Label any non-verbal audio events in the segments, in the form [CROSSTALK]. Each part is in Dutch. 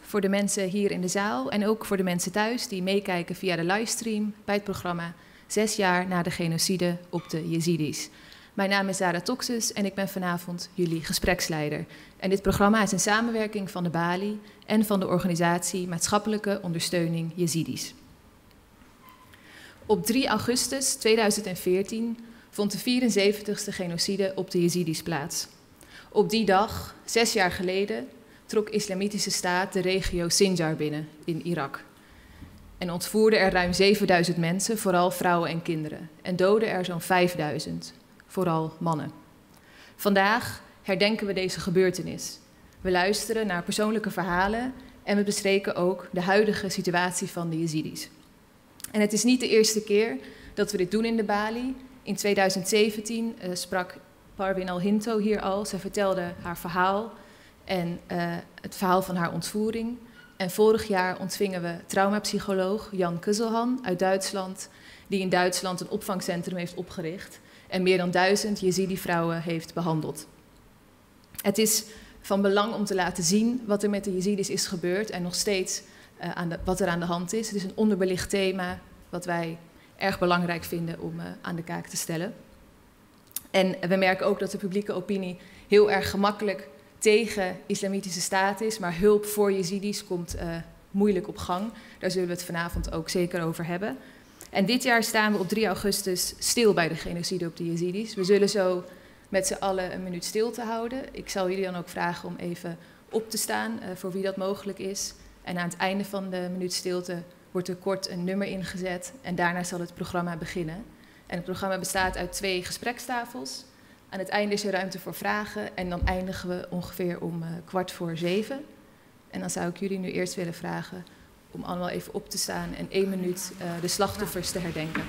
Voor de mensen hier in de zaal en ook voor de mensen thuis die meekijken via de livestream bij het programma Zes jaar na de genocide op de Jezidis. Mijn naam is Zara Toxus en ik ben vanavond jullie gespreksleider. En dit programma is een samenwerking van de Bali en van de organisatie Maatschappelijke Ondersteuning Jezidis. Op 3 augustus 2014 vond de 74ste genocide op de Jezidis plaats. Op die dag, zes jaar geleden, trok Islamitische Staat de regio Sinjar binnen in Irak. En ontvoerde er ruim 7000 mensen, vooral vrouwen en kinderen. En doodde er zo'n 5000, vooral mannen. Vandaag herdenken we deze gebeurtenis. We luisteren naar persoonlijke verhalen en we bespreken ook de huidige situatie van de Yazidis. En het is niet de eerste keer dat we dit doen in de Bali. In 2017 uh, sprak Parvin Al-Hinto hier al. Zij vertelde haar verhaal en uh, het verhaal van haar ontvoering. En vorig jaar ontvingen we traumapsycholoog Jan Kuzzelhan uit Duitsland, die in Duitsland een opvangcentrum heeft opgericht en meer dan duizend Jezidi-vrouwen heeft behandeld. Het is van belang om te laten zien wat er met de Jezidis is gebeurd en nog steeds uh, aan wat er aan de hand is. Het is een onderbelicht thema wat wij erg belangrijk vinden om uh, aan de kaak te stellen. En we merken ook dat de publieke opinie heel erg gemakkelijk tegen islamitische staat is, maar hulp voor Jezidis komt uh, moeilijk op gang. Daar zullen we het vanavond ook zeker over hebben. En dit jaar staan we op 3 augustus stil bij de genocide op de Jezidis. We zullen zo met z'n allen een minuut stilte houden. Ik zal jullie dan ook vragen om even op te staan, uh, voor wie dat mogelijk is. En aan het einde van de minuut stilte wordt er kort een nummer ingezet en daarna zal het programma beginnen. En het programma bestaat uit twee gesprekstafels. Aan het einde is er ruimte voor vragen en dan eindigen we ongeveer om uh, kwart voor zeven. En dan zou ik jullie nu eerst willen vragen om allemaal even op te staan en één minuut uh, de slachtoffers te herdenken.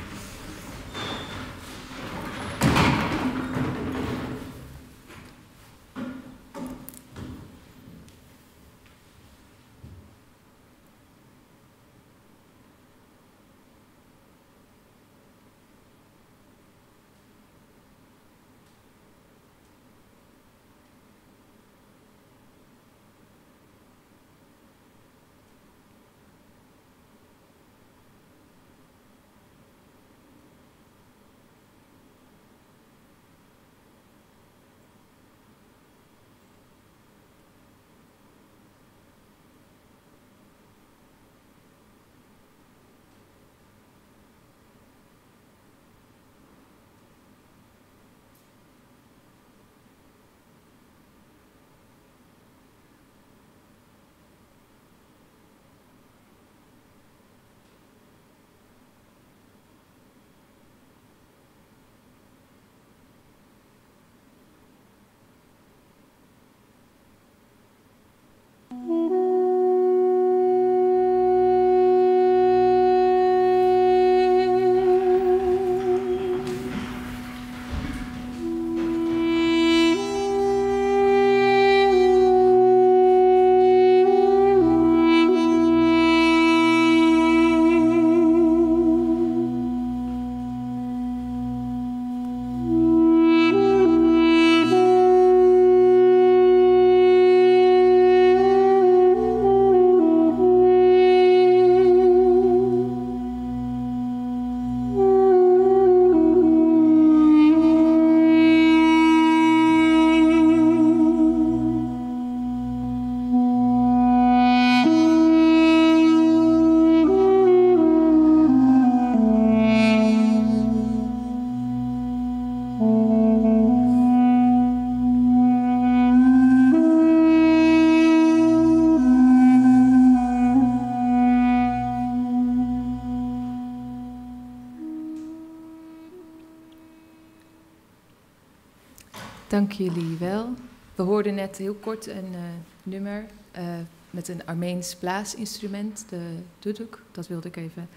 Dank jullie wel. We hoorden net heel kort een uh, nummer uh, met een Armeens blaasinstrument, de duduk. Dat wilde ik even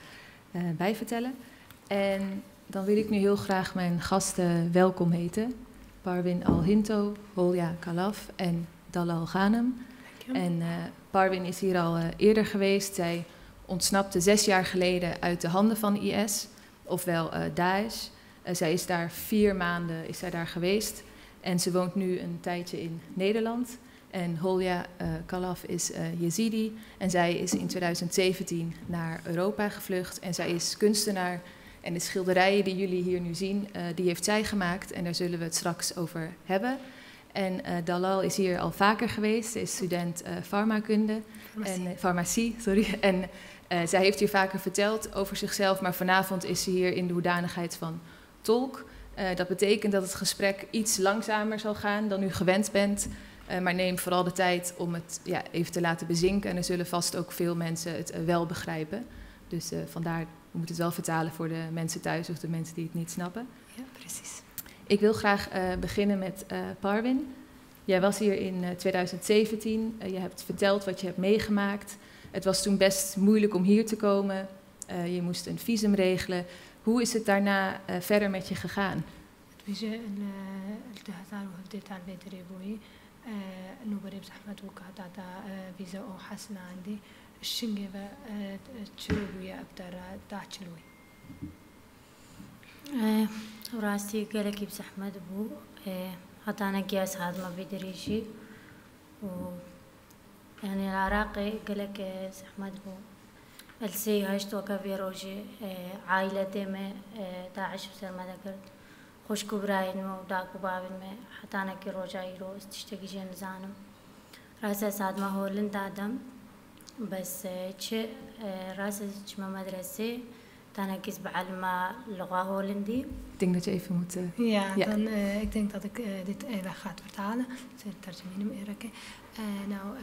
uh, bijvertellen. En dan wil ik nu heel graag mijn gasten welkom heten. Parwin Al-Hinto, Holja Kalaf en Dalal Ghanem. En Parwin is hier al eerder geweest. Zij ontsnapte zes jaar geleden uit de handen van IS, ofwel Daesh. zij is daar vier maanden is zij daar geweest. En ze woont nu een tijdje in Nederland. En Holja uh, Kalaf is uh, Yazidi en zij is in 2017 naar Europa gevlucht. En zij is kunstenaar en de schilderijen die jullie hier nu zien, uh, die heeft zij gemaakt. En daar zullen we het straks over hebben. En Dalal is hier al vaker geweest. Ze is student farmakunde farmacie. en farmacie, sorry. [LAUGHS] En zij heeft hier vaker verteld over zichzelf, maar vanavond is ze hier in de hoedanigheid van tolk. Dat betekent dat het gesprek iets langzamer zal gaan dan u gewend bent. Uh, maar neem vooral de tijd om het ja, even te laten bezinken. En er zullen vast ook veel mensen het uh, wel begrijpen. Dus vandaar, we moeten het wel vertalen voor de mensen thuis of de mensen die het niet snappen. Ja, precies. Ik wil graag beginnen met Parwin. Jij was hier in 2017. je hebt verteld wat je hebt meegemaakt. Het was toen best moeilijk om hier te komen je moest een visum regelen. Hoe is het daarna verder met je gegaan? نوبري بزحمة وكاتا فيزا أو حسنا عندي الشنجة تشلوي أبتر تاچلوي وراستی گەلێکی بزەحمەت بوو هەتانە گیاس هاتمە بیدرێژی و یعنی العراقی گەلێک زەحمەت بوو ئەلسی هەشتۆکە بێ ڕۆژێ عیلە دێمە داعش سەرمە دەکرد خوشک و براینمە و داک و باوینمە حتانەکی ڕۆژایی ڕۆز تشتێکی ژێ نزانم ڕاستە سادمە هۆلن دادەم بەس چ ڕاستە چمە مەدرسێ تانەکیس بەعلمە لغا هۆلندی Ik denk dat je even moet... Uh, ja, ja. Dan, uh, ik denk dat ik uh, dit even ga vertalen. Terminum Erike. Nou,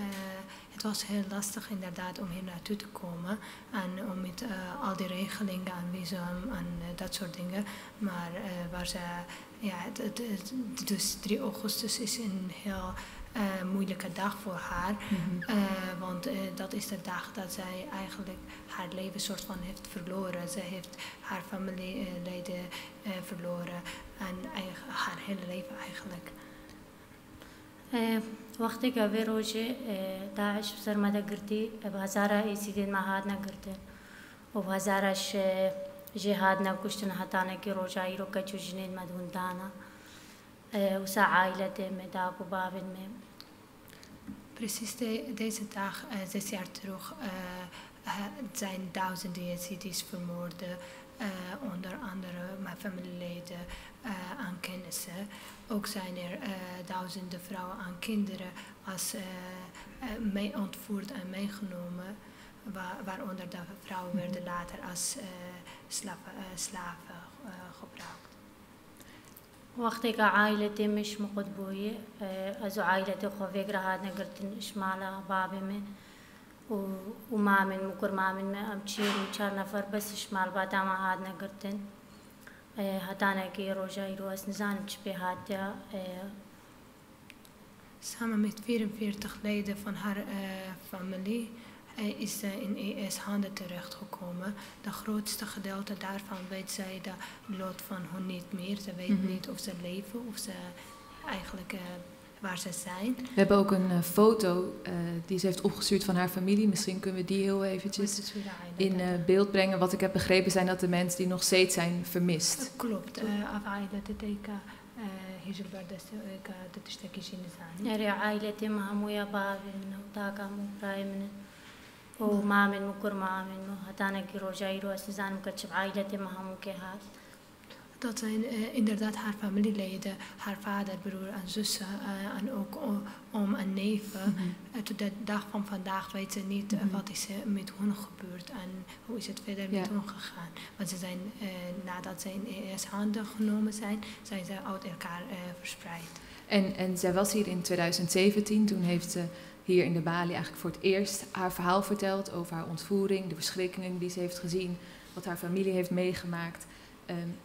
het was heel lastig inderdaad om hier naartoe te komen. En om met al die regelingen en visum en dat soort dingen. Maar waar ze... Ja, het, het, het, dus 3 augustus is een heel uh, moeilijke dag voor haar. Mm -hmm. uh, want uh, dat is de dag dat zij eigenlijk haar leven soort van heeft verloren. Ze heeft haar familieleden verloren en eigen, haar hele leven eigenlijk. وقتی که به روز داعش سرمده گرتی به هزاره ایسیدین ما هاد نگرتن و به هزارش جهاد نکشتن حتی نکی روجایی رو کچو جنین مدهون دانا و سا وسا عائلته مداك وبابن مم Precies de, deze dag, uh, zes jaar terug, uh, zijn duizenden Yazidis vermoord. Uh, onder andere mijn familieleden aan kennissen. Ook zijn er duizenden vrouwen en kinderen als mee ontvoerd en meegenomen. Waar, waaronder de vrouwen werden later als slaven, slaven gebruikt. وقتی که عائلتی مش مقد بوی از عائلتی خو فکر هاد نگرتن شمالا بابی من و و مامن مکر مامن من ام چی و چهار نفر بس شمال بادا ما هاد نگرتن هتانا کی روجای رو از نزانم چی به هاد ja Samen met 44 leden van haar uh, familie is ze in ES handen terechtgekomen. De grootste gedeelte daarvan weet zij de lot van hun niet meer. Ze weet mm -hmm. niet of ze leven of ze eigenlijk uh, waar ze zijn. We hebben ook een uh, foto uh, die ze heeft opgestuurd van haar familie. Misschien kunnen we die heel eventjes in beeld brengen. Wat ik heb begrepen zijn dat de mensen die nog steeds zijn vermist. Klopt. هجر بردست تشتكي شي نزاني. يعني عائلتي مهموية بابي منه وتاكا مو براي منه و مامن مكر مامن هتانك روجاي رو اسنزانم كتشب عائلتي مهمو كي هات dat zijn uh, inderdaad haar familieleden, haar vader, broer en zussen uh, en ook oom en neven. Mm -hmm. uh, tot de dag van vandaag weet ze niet mm -hmm. wat is er met hun gebeurd en hoe is het verder ja. met hun gegaan. Want ze zijn, nadat ze in ES handen genomen zijn, zijn ze uit elkaar verspreid. En, en zij was hier in 2017, toen heeft ze hier in de Bali eigenlijk voor het eerst haar verhaal verteld over haar ontvoering, de verschrikkingen die ze heeft gezien, wat haar familie heeft meegemaakt. Um, dat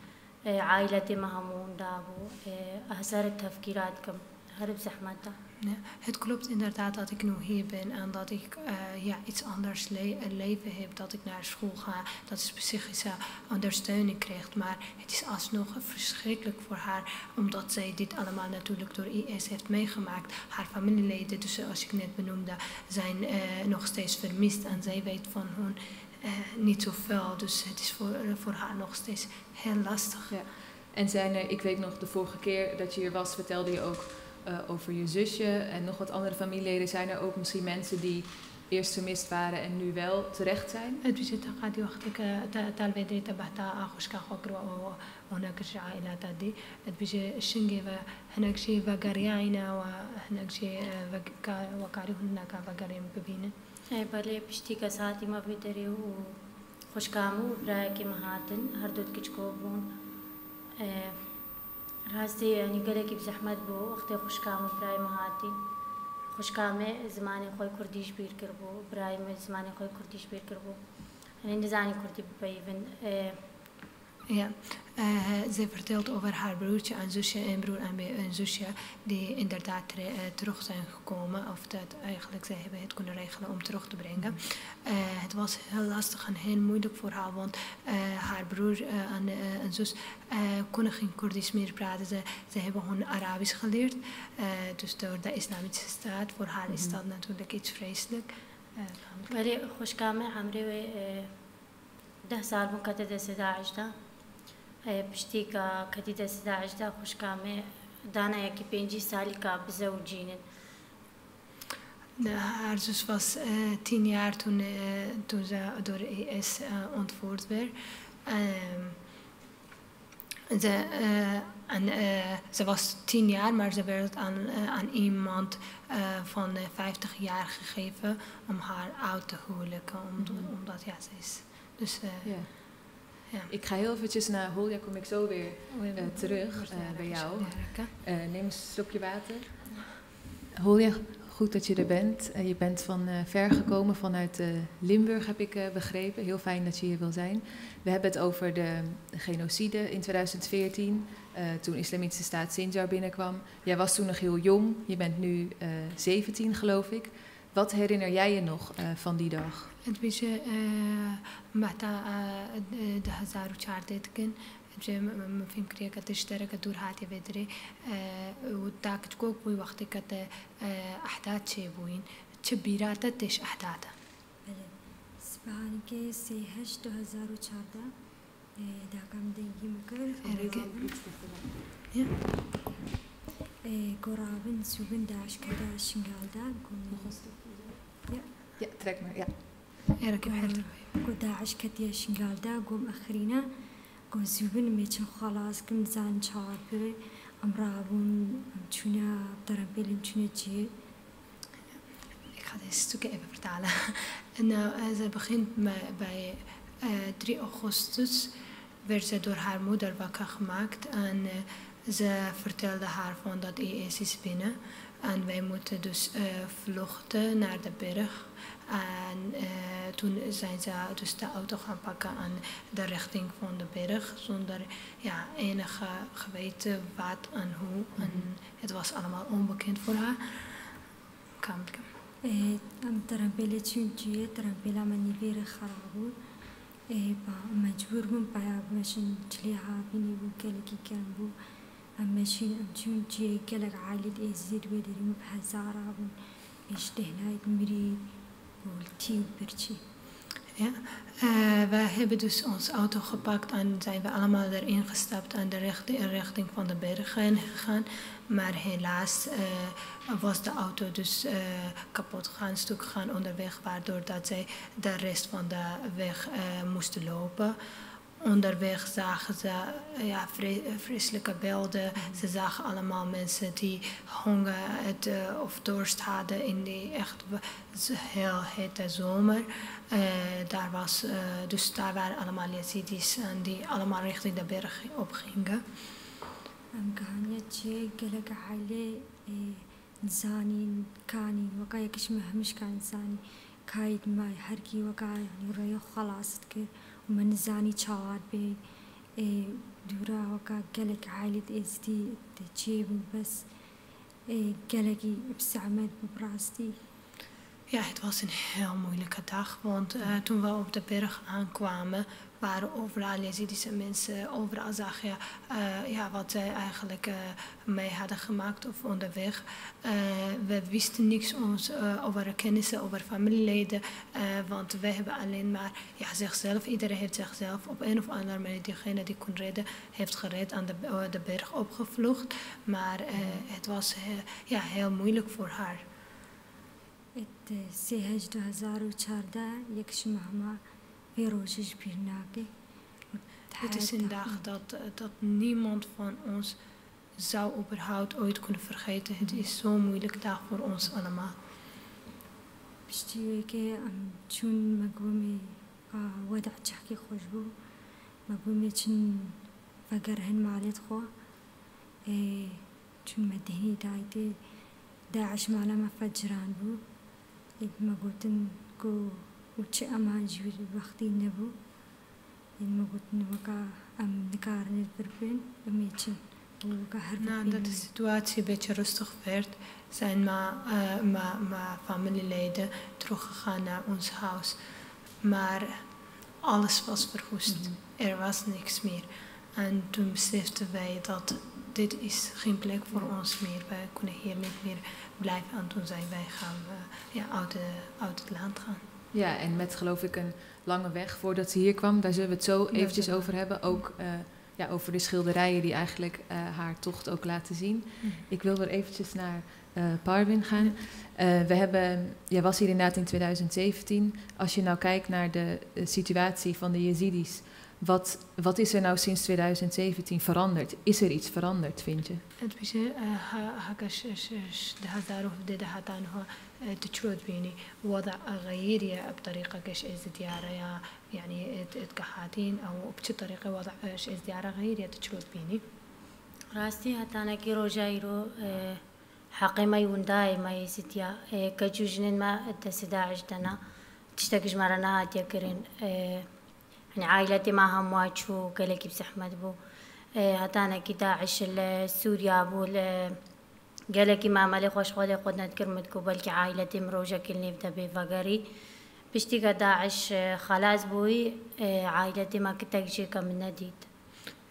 عائلتي مهمون دابو أهسار التفكيرات كم هرب زحمتها Ja, het klopt inderdaad dat ik nu hier ben en dat ik uh, ja, iets anders le leven heb. Dat ik naar school ga, dat ze psychische ondersteuning krijgt. Maar het is alsnog verschrikkelijk voor haar, omdat zij dit allemaal natuurlijk door IS heeft meegemaakt. Haar familieleden, dus zoals ik net benoemde, zijn uh, nog steeds vermist en zij weet van hun uh, niet zoveel. Dus het is voor, voor haar nog steeds heel lastig. Ja. En zijn er, ik weet nog de vorige keer dat je hier was, vertelde je ook uh, over je zusje en nog wat andere familieleden. Zijn er ook misschien mensen die eerst vermist waren en nu wel terecht zijn? البيجي تقعدي وقتك تال بدري تبعتا أخوش كأخوكر وهناك رجع إلى تادي البيجي الشنجي هناك شي فقريعينا وهناك شي وكاري هناك فقريم ببينه اے بھلے پشتی کا ساتھی مبترے خوش کام ابرائے کہ مہاتن، ہر دودھ کچھ کو بھون۔ اے ہنستے یعنی گلے کی بزحمت بو اختِ خوش کام ابرائے مہاتی۔ خوش کا میں زمانۂ خواہ خوردیش پیٹ کر بو ابرائے میں زمانے خواہ خوردیش پیٹ کر بو۔ یعنی نزانی کردی پی بند Ja, uh, zij vertelt over haar broertje en zusje en broer en een zusje die inderdaad ter, uh, terug zijn gekomen. Of dat eigenlijk zij hebben het kunnen regelen om terug te brengen. Uh, het was heel lastig en heel moeilijk voor haar, want haar broer en, en zus konden geen Koerdisch meer praten. Ze, ze hebben gewoon Arabisch geleerd. dus door de islamitische staat, voor haar is dat natuurlijk iets vreselijk. ولی خوشکامه عمری ده سال بوون کە دەست داعشدا پشتی کە کەتی دەست داعشدا خوشکامێ دانایەکی پێنجی سالی کا بزە و جینن haar zus was uh, tien jaar toen, uh, toen ze door IS uh, ontvoerd werd. Um, ze, en, ze was tien jaar, maar ze werd aan, aan iemand van 50 jaar gegeven om haar oud te huwelijken. Om, mm -hmm. Omdat ja, ze is dus, uh, ja. ja. Ik ga heel eventjes naar Holja, kom ik zo weer uh, terug uh, bij jou. neem een slokje water. Holja, goed dat je er bent. je bent van ver gekomen vanuit Limburg, heb ik begrepen. Heel fijn dat je hier wil zijn. We hebben het over de, de genocide in 2014, toen de Islamitische Staat Sinjar binnenkwam. Jij was toen nog heel jong, je bent nu 17 geloof ik. Wat herinner jij je nog van die dag? بيجي متى ده هزار وشاردتكن بجي مفهم كريا كتشترك دور هاتي بدري وداك تكوك بوي وقت كت أحداث شي بوين تشبيرات تش أحداث سبحان كي سي هش دو هزار وشارده داكم دنگی مکر قرابن سوبن داش كدا شنگالدا يا يا تراك يا. يا راكب حلو قد عشك ديش قال دا قوم أخرينا. قوم زوبن ميتن خلاص كم زان شارب امرابون امتشونا ضربي لمتشونا جي إيه، خلاص تو كيف إيه، برتعالى أنا إذا بخين باي 3 اغسطس werd ze door haar moeder wakker gemaakt en ze vertelde haar van dat ES is binnen. En wij moeten dus uh, vluchten naar de berg. En uh, toen zijn ze dus de auto gaan pakken aan de richting van de berg. Zonder ja, enige geweten wat en hoe. Mm -hmm. En het was allemaal onbekend voor haar. Kam, kam. ጠረጴላ ችንችዬ ጠረጴላ መኒቤር ኸራቡ መጅቡር ምን ባያ መሽን ችሌሃ ቢኒቡ ገለጊገንቡ تليها بيني وكالكي كان بو ام ماشين ام تشونجية كالك عالي ازيد ودري مبهزارا بون ايش دهنا مري Ja, uh, we hebben dus ons auto gepakt en zijn we allemaal erin gestapt en de richting, richting van de bergen gegaan. Maar helaas uh, was de auto dus uh, kapot gegaan, stuk gegaan onderweg, waardoor dat zij de rest van de weg moesten lopen. Onderweg zagen ze ja, vreselijke beelden. Ze zagen allemaal mensen die honger het, uh, of dorst hadden in die echt heel hete zomer. Uh, daar was, uh, dus daar waren allemaal Yazidis en die allemaal richting de berg op gingen. زانين كاني وقا يكش مهمش كان زاني كايد ماي هركي وقا يعني ريو خلاص تكير ومە نزانی چاوات بێ دووراوەکە گەلێک حالت ئێستی دەچێ بوو بەس گەلێکی بسەعمەد بڕاستی Ja, het was een heel moeilijke dag, want eh, toen we op de berg aankwamen, waren overal Yazidische mensen, overal zag je eh, ja, wat zij eigenlijk eh, mee hadden gemaakt of onderweg. We wisten niks ons, over kennissen, over familieleden, want wij hebben alleen maar ja, zichzelf, iedereen heeft zichzelf op een of andere manier, diegene die kon redden, heeft gered aan de, de berg opgevlucht. Maar het was ja, heel moeilijk voor haar. إت سی هج دو هزار و چارده یکش مهما في روشش بيرناكي Het is vandaag dat, dat niemand van ons zou überhaupt ooit kunnen vergeten. Het is zo'n moeilijke dag voor ons allemaal. بشتي كي تشون مقومي آه، وضع تحكي خوشبو مقومي تشن فقرهن معلت خو تشون إيه، مدهني دايتي. داعش معلمة فجران بو. اید مگوتن کو وچه امان جویر وقتی نبو اید مگوتن وکا ام نکارن بربین امیچن وکا هر Nadat de situatie een beetje rustig werd, zijn mijn uh, ma, ma familieleden teruggegaan naar ons huis. Maar alles was verwoest. Er was niks meer. En toen beseften wij dat dit is geen plek voor ons meer. Wij kunnen hier niet meer blijven. En toen zijn wij gaan uh, ja, uit, het land gaan. Ja, en met geloof ik een lange weg voordat ze hier kwam. Daar zullen we het zo eventjes over hebben. Ook eh, ja, over de schilderijen die eigenlijk eh, haar tocht ook laten zien. Ik wil weer eventjes naar eh Parwin gaan. Eh, we hebben, jij was hier inderdaad in 2017. Als je nou kijkt naar de eh, situatie van de Yazidis, wat, wat is er nou sinds 2017 veranderd? Is er iets veranderd, vind je? Het بشه هكاش ده هزار وفدي ده هتانها تشود بيني وضع غيري بطريقة كش ازديارة يا يعني اتكحاتين أو بشي طريقة وضع اش ازديارة غيري تشود بيني راستی هتانکی روجایرو حقي ما يونداي ما يستيا كجوجنين ما التسدا عجتنا تشتكج مرنا هاتيكرين يعني عائلتي ما هم واجهو قالك بسحمد بو. هتانکی داعش سوريا بو قالك ما مالي خوش خودي قدنا تكرمت بلكي عائلتي مروجة كلني بدا بفقري بشتي داعش خلاص بوي عائلتي ما كتاكجي كم نديد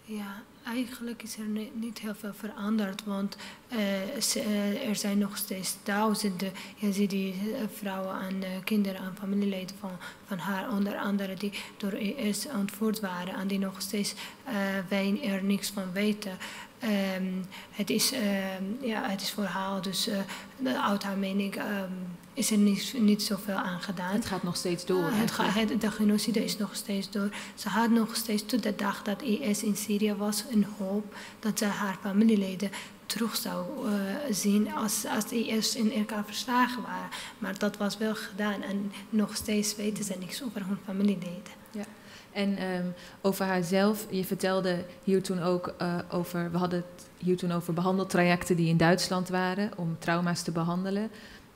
Ja, eigenlijk is er ni- niet heel veel veranderd, want eh, eh, er zijn nog steeds duizenden Yazidi eh, vrouwen en kinderen en familieleden van, van haar, onder andere die door IS ontvoerd waren en die nog steeds wij er niks van weten. Ehm, het, is, ehm, ja, het is voor haar, dus uh, uit haar mening ehm, is er niet, niet zoveel aan gedaan. Het gaat nog steeds door. Ah, het, ga- het, de genocide is nog steeds door. Ze had nog steeds tot de dag dat IS in Syrië was een hoop dat ze haar familieleden terug zou eh, zien als, als IS in elkaar verslagen waren. Maar dat was wel gedaan en nog steeds weten ze niks over hun familieleden. En ehm, over haarzelf, je vertelde hier toen ook eh, over, we hadden het hier toen over behandeltrajecten die in Duitsland waren om trauma's te behandelen.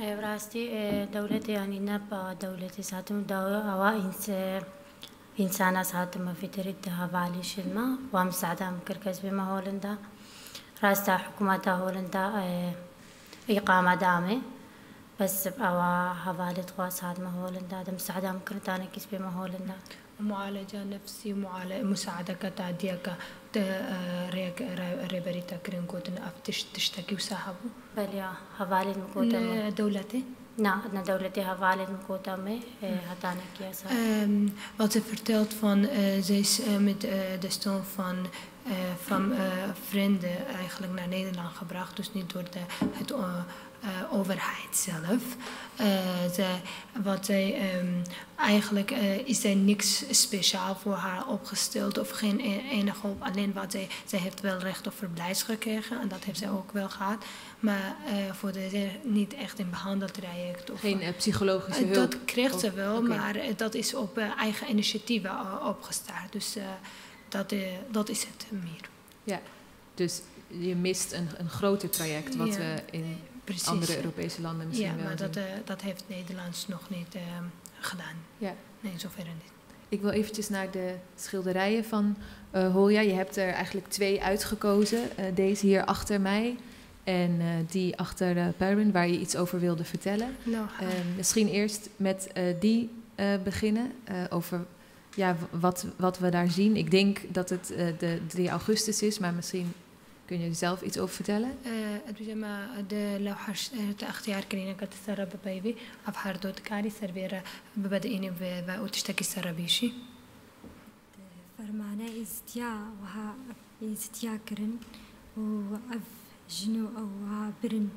براستی آه، دەولەت ینی نە بە دەولەتی ساتم داوە ئەوە ئینس ئینسانە آه، ساتممە فیترێت داهاوالی شلمە وام سادام کرد کەس بێمە هۆلندا ڕاستا حکوومەتە هۆلندا ئیقامە آه، دامێ بەس ئەوە هەوالت خوا ساتمە هۆلندا دەم سادام کردانە به بێمە هۆلندا معالجه نفسی مساعدەکە تا دیەکە وساحبو بل يا هوالي مكوتا دولتي نا na دولتي هوالي مكوتا مي هتانا كياسا Um, wat ze vertelt van, uh, ze is uh, met uh, de steun van, van vrienden eigenlijk naar Nederland gebracht. Dus niet door de, het eh, overheid zelf. Eh, ze, wat zij, ehm, eigenlijk eh, is er niks speciaal voor haar opgesteld of geen e- enige hulp. Alleen wat zij, zij heeft wel recht op verblijf gekregen en dat heeft zij ook wel gehad. Maar voor de niet echt een behandeltraject. Of, Geen psychologische hulp? dat kreeg ze Of- wel, maar dat is op eigen initiatieven opgestart. Dus dat, dat is het meer. Dus je mist een, een groter traject wat Ja, we in Precies. andere Europese landen misschien ja, wel maar dat, eh, dat heeft Nederlands nog niet eh, gedaan. Ja. Nee, zover niet. Ik wil eventjes naar de schilderijen van eh Holja. Je hebt er eigenlijk twee uitgekozen. Deze hier achter mij en die achter uh, Perrin, waar je iets over wilde vertellen. Nou, misschien eerst met die beginnen, over ja, wat, wat we daar zien. Ik denk dat het de 3 augustus is, maar misschien Kun je zelf iets over vertellen? لو حشت أختي عركلينا قد تسرب بيبي أبحر دوت كاري سربيرة ببدئيني أو برن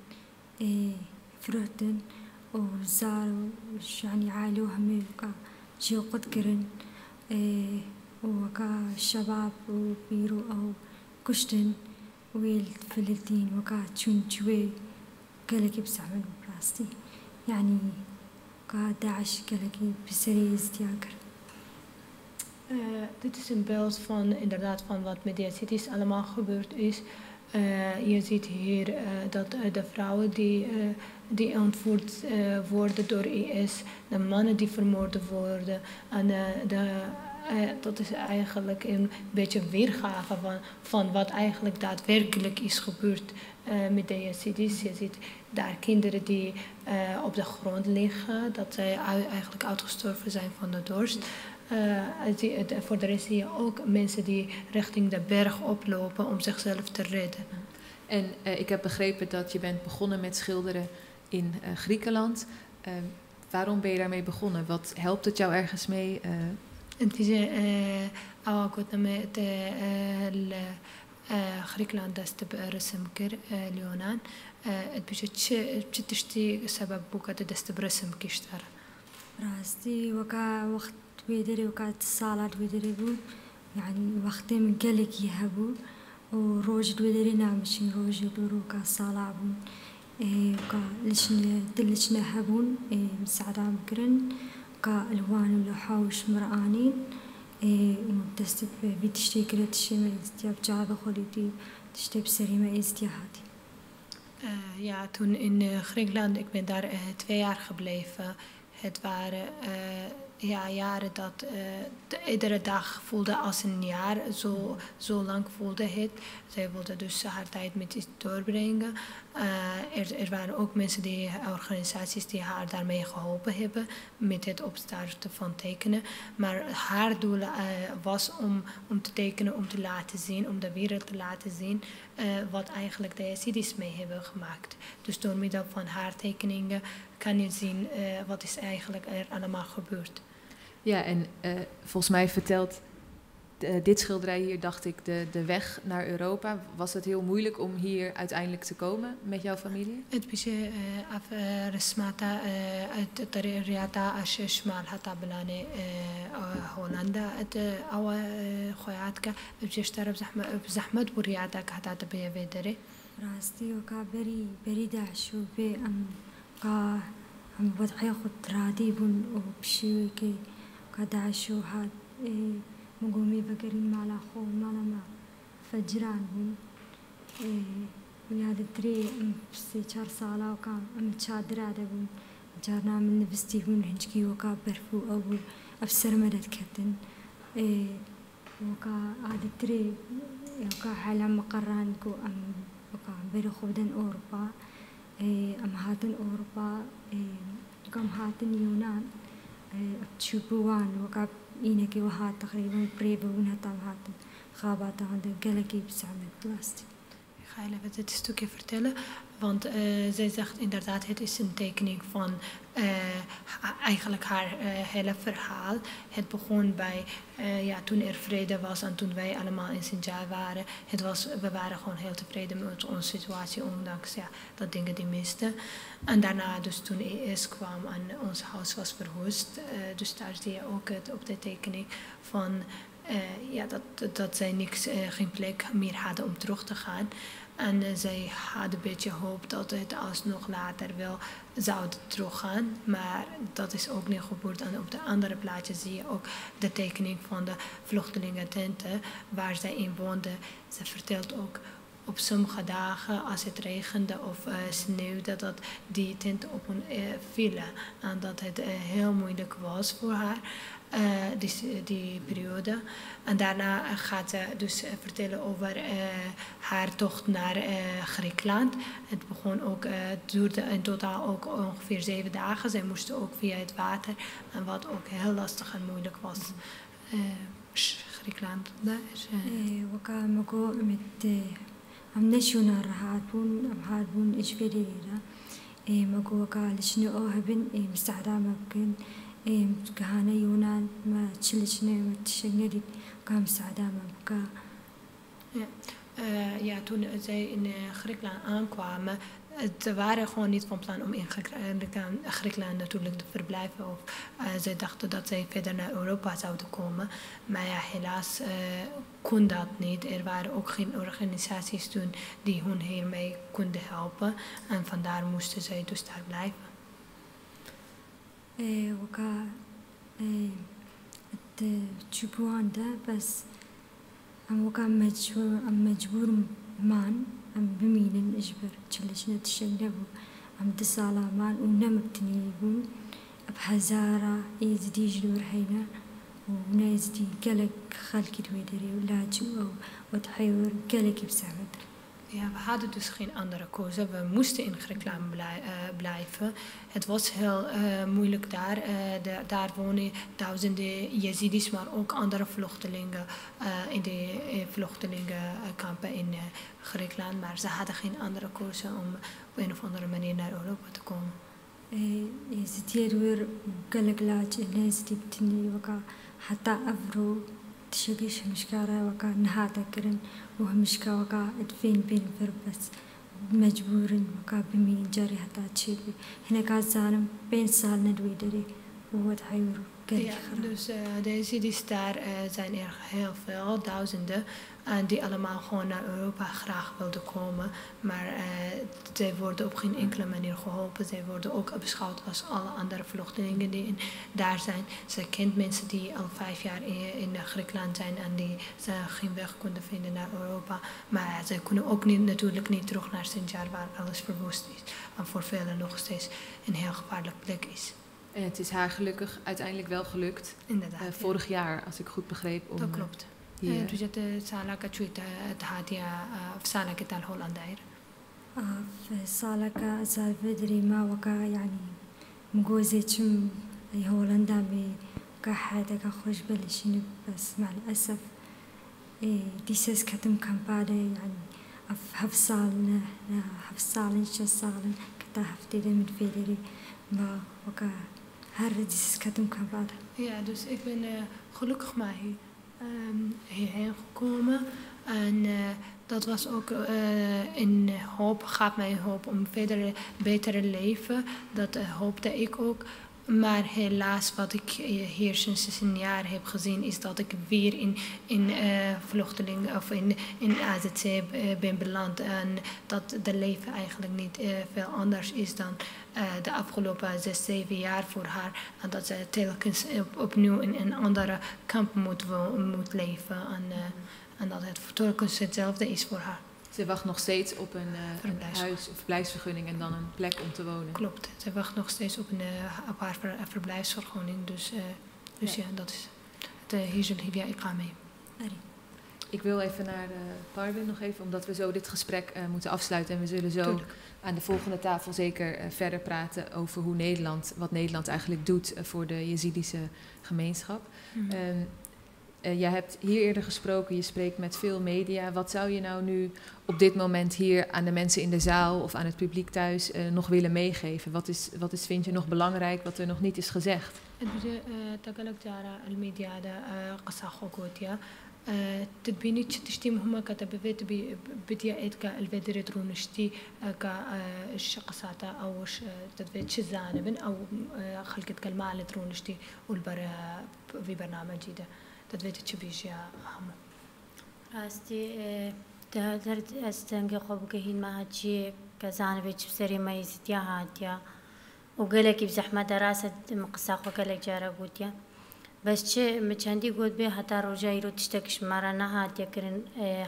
يعني عالو همي وكا جيو قد كرن وكا شباب وبيرو أو كشتن ويل فلسطين وكا تشون جوي قالك بسعمل براستي يعني كا داعش قالك بسري ازدیا کرن Eh, dit is een beeld van inderdaad van wat met de Yazidis allemaal gebeurd is. Eh, je ziet hier eh, dat eh, de vrouwen die, eh, die ontvoerd eh, worden door IS, de mannen die vermoord worden. En eh, de, eh, dat is eigenlijk een beetje weergave van, van wat eigenlijk daadwerkelijk is gebeurd eh, met de Yazidis. Je ziet daar kinderen die eh, op de grond liggen, dat zij eigenlijk uitgestorven zijn van de dorst. Eh, het- voor de rest zie je ook mensen die richting de berg oplopen om zichzelf te redden. En eh, ik heb begrepen dat je bent begonnen met schilderen in eh, Griekenland. Eh, waarom ben je daarmee begonnen? Wat helpt het jou ergens mee? انتجاء أو آه، آه، كوتما آه، خريكلان دست برسم كر ليونان بيجي تشتي سبب بوكا تدست برسم كيشتر؟ راستي وكا وقت بيدري وكا اتصالات بيدري بو يعني وقت من قلق يهبو وروج بيدري نامشين روج وكا صالة بون وكا لشنا دلشنا هبون مساعدة مكرن كا الوان ولوحاوش مرآنين إيه ودست بتشتي كرا تشتي ما استياب جابة خليتي تشتي بسري ما استيهاتي Eh, ja, toen in Griekenland, ik ben daar twee jaar gebleven. Ja, jaren dat de- iedere dag voelde als een jaar. Zo, zo lang voelde het. Zij wilde dus haar tijd met iets doorbrengen. Eh, er, er waren ook mensen, die, organisaties die haar daarmee geholpen hebben met het opstarten van tekenen. Maar haar doel eh, was om, om te tekenen, om te laten zien, om de wereld te laten zien wat eigenlijk de Yazidis mee hebben gemaakt. Dus door middel van haar tekeningen kan je zien wat is eigenlijk er allemaal gebeurd. ja, en eh, volgens mij vertelt eh, dit schilderij hier, dacht ik, de, de weg naar Europa. Was het heel moeilijk om hier uiteindelijk te komen met jouw familie? Het بيجي اف رسماتا الطريق رياتا اشش مال حتى بلاني هولندا ات او خوياتك بيجي اشترى بزحمة بزحمة برياتك حتى تبي بدري راستی وكا بري بري داعشو بي ام كا ام وضعي خد رادي بون وبشي كي کداشو هات إيه، مقومي بقرين مالا خو مالا ما فجران هون إيه، ولاد تری ام سه چهار ساله و أم چادر آده بون جارنا من نبستی هون هنجكي وكا برفو أو أفسر مدد كتن. إيه، وكا عاد تري وكا حالا مقران كو أم وكا بيرو خودن أوروبا. أم هاتن أوروبا. ام هاتن يونان. تشوبوان وقاب إنك وها تقريبا بريبا ونها طبعات خابات عند قلقي بسعمل بلاستيك خايلة بدأت استوكي فرتالة want eh, zij zegt inderdaad, het is een tekening van eh, eigenlijk haar eh, hele verhaal. Het begon bij ja, toen er vrede was en toen wij allemaal in Sinjar waren. Het was, we waren gewoon heel tevreden met onze situatie, ondanks ja, dat dingen die misten. En daarna, dus toen IS kwam en ons huis was verwoest, eh, dus daar zie je ook het, op de tekening van ja, dat, dat zij niks, geen plek meer hadden om terug te gaan. En eh, zij hadden een beetje hoop dat het alsnog later wel zouden teruggaan. Maar dat is ook niet gebeurd. En op de andere plaatje zie je ook de tekening van de vluchtelingententen waar zij in woonden. Ze vertelt ook op sommige dagen als het regende of eh, sneeuwde dat die tenten op hen eh, vielen. En dat het heel moeilijk was voor haar. eh, die, die periode. En daarna eh, gaat ze dus eh, vertellen over eh, haar tocht naar eh, Griekenland. Het begon ook, eh, het duurde in totaal ook ongeveer zeven dagen. Zij moesten ook via het water, en wat ook heel lastig en moeilijk was. Eh, Griekenland, daar is, eh, وكا مكو مت أم نشونا رهاتون أم هاربون إيش في ليلة مكو وكا لشنو أو هبن مستعدامة بكن in hana yunan ma chilichne ma kam saada eh, ja. Toen eh, zij in eh, Griekenland aankwamen, ze waren gewoon niet van plan om in Griekenland natuurlijk te verblijven. Of, uh, zij dachten dat zij verder naar Europa zouden komen. Maar ja, helaas uh, kon dat niet. Er waren ook geen organisaties toen die hun hiermee konden helpen. En vandaar moesten zij dus daar blijven. وكا تشبواندا بس أم وكا مجبور أم مجبور مان أم بمين الإجبر تشلش نتشنبو أم دسالة مان ونم بتنيبون بحزارة يزدي جلور حينا ونازدي قلق خالكي دويدري ولاجو أو وتحيور قلق Ja, we hadden dus geen andere keuze. We moesten in Griekenland blij- eh, blijven. Het was heel eh, moeilijk daar. Eh, de- daar wonen duizenden Yazidis, maar ook andere vluchtelingen eh, in de eh, vluchtelingenkampen in eh, Griekenland. Maar ze hadden geen andere keuze om op een of andere manier naar Europa te komen. زتير وير قلق لاج الناس دي بتني وكا حتى أفرو تشقيش مشكارا وكا نهاتا كرن وهمشكا وكا ادفين بين فربس مجبور وكا بمين جاري حتى تشيبي هنا كا زانم بين سال ندوي دري ووات حيور قلق Ja, dus eh, de Yazidis daar eh, zijn er heel veel, duizenden. En die allemaal gewoon naar Europa graag wilden komen. Maar eh, zij worden op geen enkele manier geholpen. Zij worden ook beschouwd als alle andere vluchtelingen die in, daar zijn. Ze kent mensen die al vijf jaar in, in Griekenland zijn en die ze geen weg konden vinden naar Europa. Maar ze kunnen ook niet, natuurlijk niet terug naar Sinjar waar alles verwoest is. En voor velen nog steeds een heel gevaarlijk plek is. En het is haar gelukkig uiteindelijk wel gelukt. Inderdaad. eh, ja. vorig jaar, als ik goed begreep. Om, Dat klopt. توجد سالة كتشويت هادية في سالة كتا الهولندا عير في سالة كسالفدري ما وكا يعني مجوزي تشم هولندا بي كحادة كخوش بلشيني بس مع الأسف ديسس كتم كمبادة يعني هف سالنا هف سالن شا سالن كتا هفتيدة من فيدري ما وكا هر ديسس كتم كمبادة يا دوس ik ben gelukkig. Ehm, hierheen gekomen. En eh, dat was ook eh, een hoop, gaf mij hoop om verder betere leven. Dat eh, hoopte ik ook. Maar helaas, wat ik eh, hier sinds een jaar heb gezien, is dat ik weer in, in eh, vluchteling of in, in AZC eh, ben beland. En dat de leven eigenlijk niet veel anders is dan de afgelopen zes, zeven jaar voor haar. En dat ze telkens op, opnieuw in een andere kamp moet, moet leven. En, en dat het telkens hetzelfde is voor haar. Ze wacht nog steeds op een, eh, een huis- of verblijfsvergunning en dan een plek om te wonen. Klopt. Ze wacht nog steeds op, een, op haar ver- verblijfsvergunning. Dus, eh, dus ja. Ja. dat is het uh, Hizul Hivya Iqame. Ik wil even naar uh, Parwin nog even, omdat we zo dit gesprek uh, moeten afsluiten. En we zullen zo Tuurlijk. aan de volgende tafel zeker uh, verder praten over hoe Nederland, wat Nederland eigenlijk doet uh, voor de Jezidische gemeenschap. Um, Uh, jij hebt hier eerder gesproken, je spreekt met veel media. Wat zou je nou nu op dit moment hier aan de mensen in de zaal of aan het publiek thuis uh, nog willen meegeven? Wat, is, wat is, vind je nog belangrijk wat er nog niet is gezegd? تدبيني تشتي مهمة كتبت بدي ايد كا الفيدر درونشتي كا الشقصاتا او تدبيت شزانبن او خلقت كالمال درونشتي والبر في برنامج جديد دەدوێتە چی بیژیا هەموو ئاستی دەرد ئەستەنگە خۆ بگەهین ماچی کە زانبێت چ سەری مەیزتیا هاتیا و گەلێکی بزەحمە دەڕاستە قسا خۆ گەلێک جارە گوتیە بەس چ چەندی گوت بێ هەتا ڕۆژایی رو تشتێکشمارە نەهاتیەکردن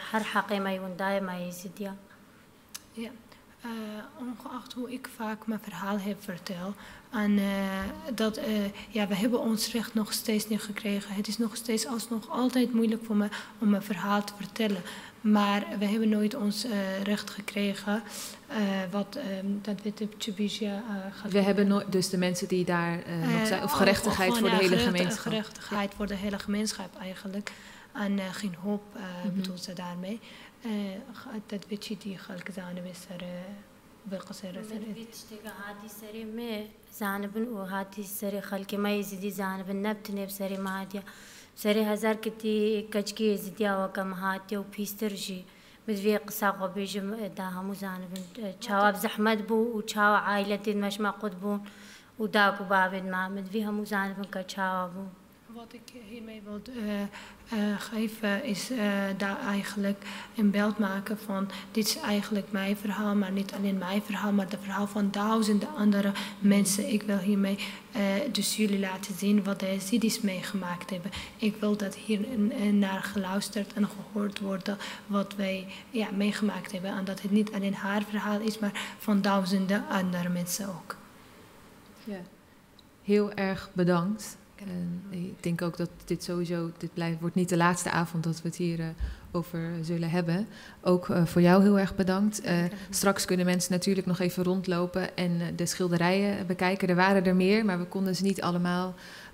هەر حەقی مەیوندایە مایزیدیا Ongeacht hoe ik vaak me verhaal heb verteld, En uh, dat, uh, ja, we hebben ons recht nog steeds niet gekregen. Het is nog steeds alsnog altijd moeilijk voor me om mijn verhaal te vertellen. Maar we hebben nooit ons uh, recht gekregen. Wat um, dat Tjibisja uh, We hebben nooit, dus de mensen die daar nog zijn, of gerechtigheid oh, voor de hele gemeenschap. Gerechtigheid voor de hele gemeenschap eigenlijk. En geen hoop mm -hmm. bedoelt ze daarmee. dat weet je die gelkzane wisser. بقصير سري تشتغى هاتي سري ما زانبن وهاتي سري خلق ما يزيدي زانبن نبتني بسري ما هاتي سري هزار كتي كجكي يزيدي وكم هاتي وبيسترجي مدوی قصا خو بیجم دا همو زانبن. چاوا زحمت بو و چاوا عائلتی مش مقود بو و دا کو بابن ما مدوی همو زانبن که چاوا بو Wat ik hiermee wil uh, uh, geven is uh, daar eigenlijk een beeld maken van dit is eigenlijk mijn verhaal, maar niet alleen mijn verhaal, maar het verhaal van duizenden andere mensen. Ik wil hiermee dus jullie laten zien wat de Yazidis meegemaakt hebben. Ik wil dat hier naar geluisterd en gehoord worden wat wij ja, meegemaakt hebben. En dat het niet alleen haar verhaal is, maar van duizenden andere mensen ook. Ja, heel erg bedankt. En ik denk ook dat dit sowieso, dit blijft, wordt niet de laatste avond dat we het hier uh, over zullen hebben. Ook uh, voor jou heel erg bedankt. Uh, straks kunnen mensen natuurlijk nog even rondlopen en de schilderijen bekijken. Er waren er meer, maar we konden ze niet allemaal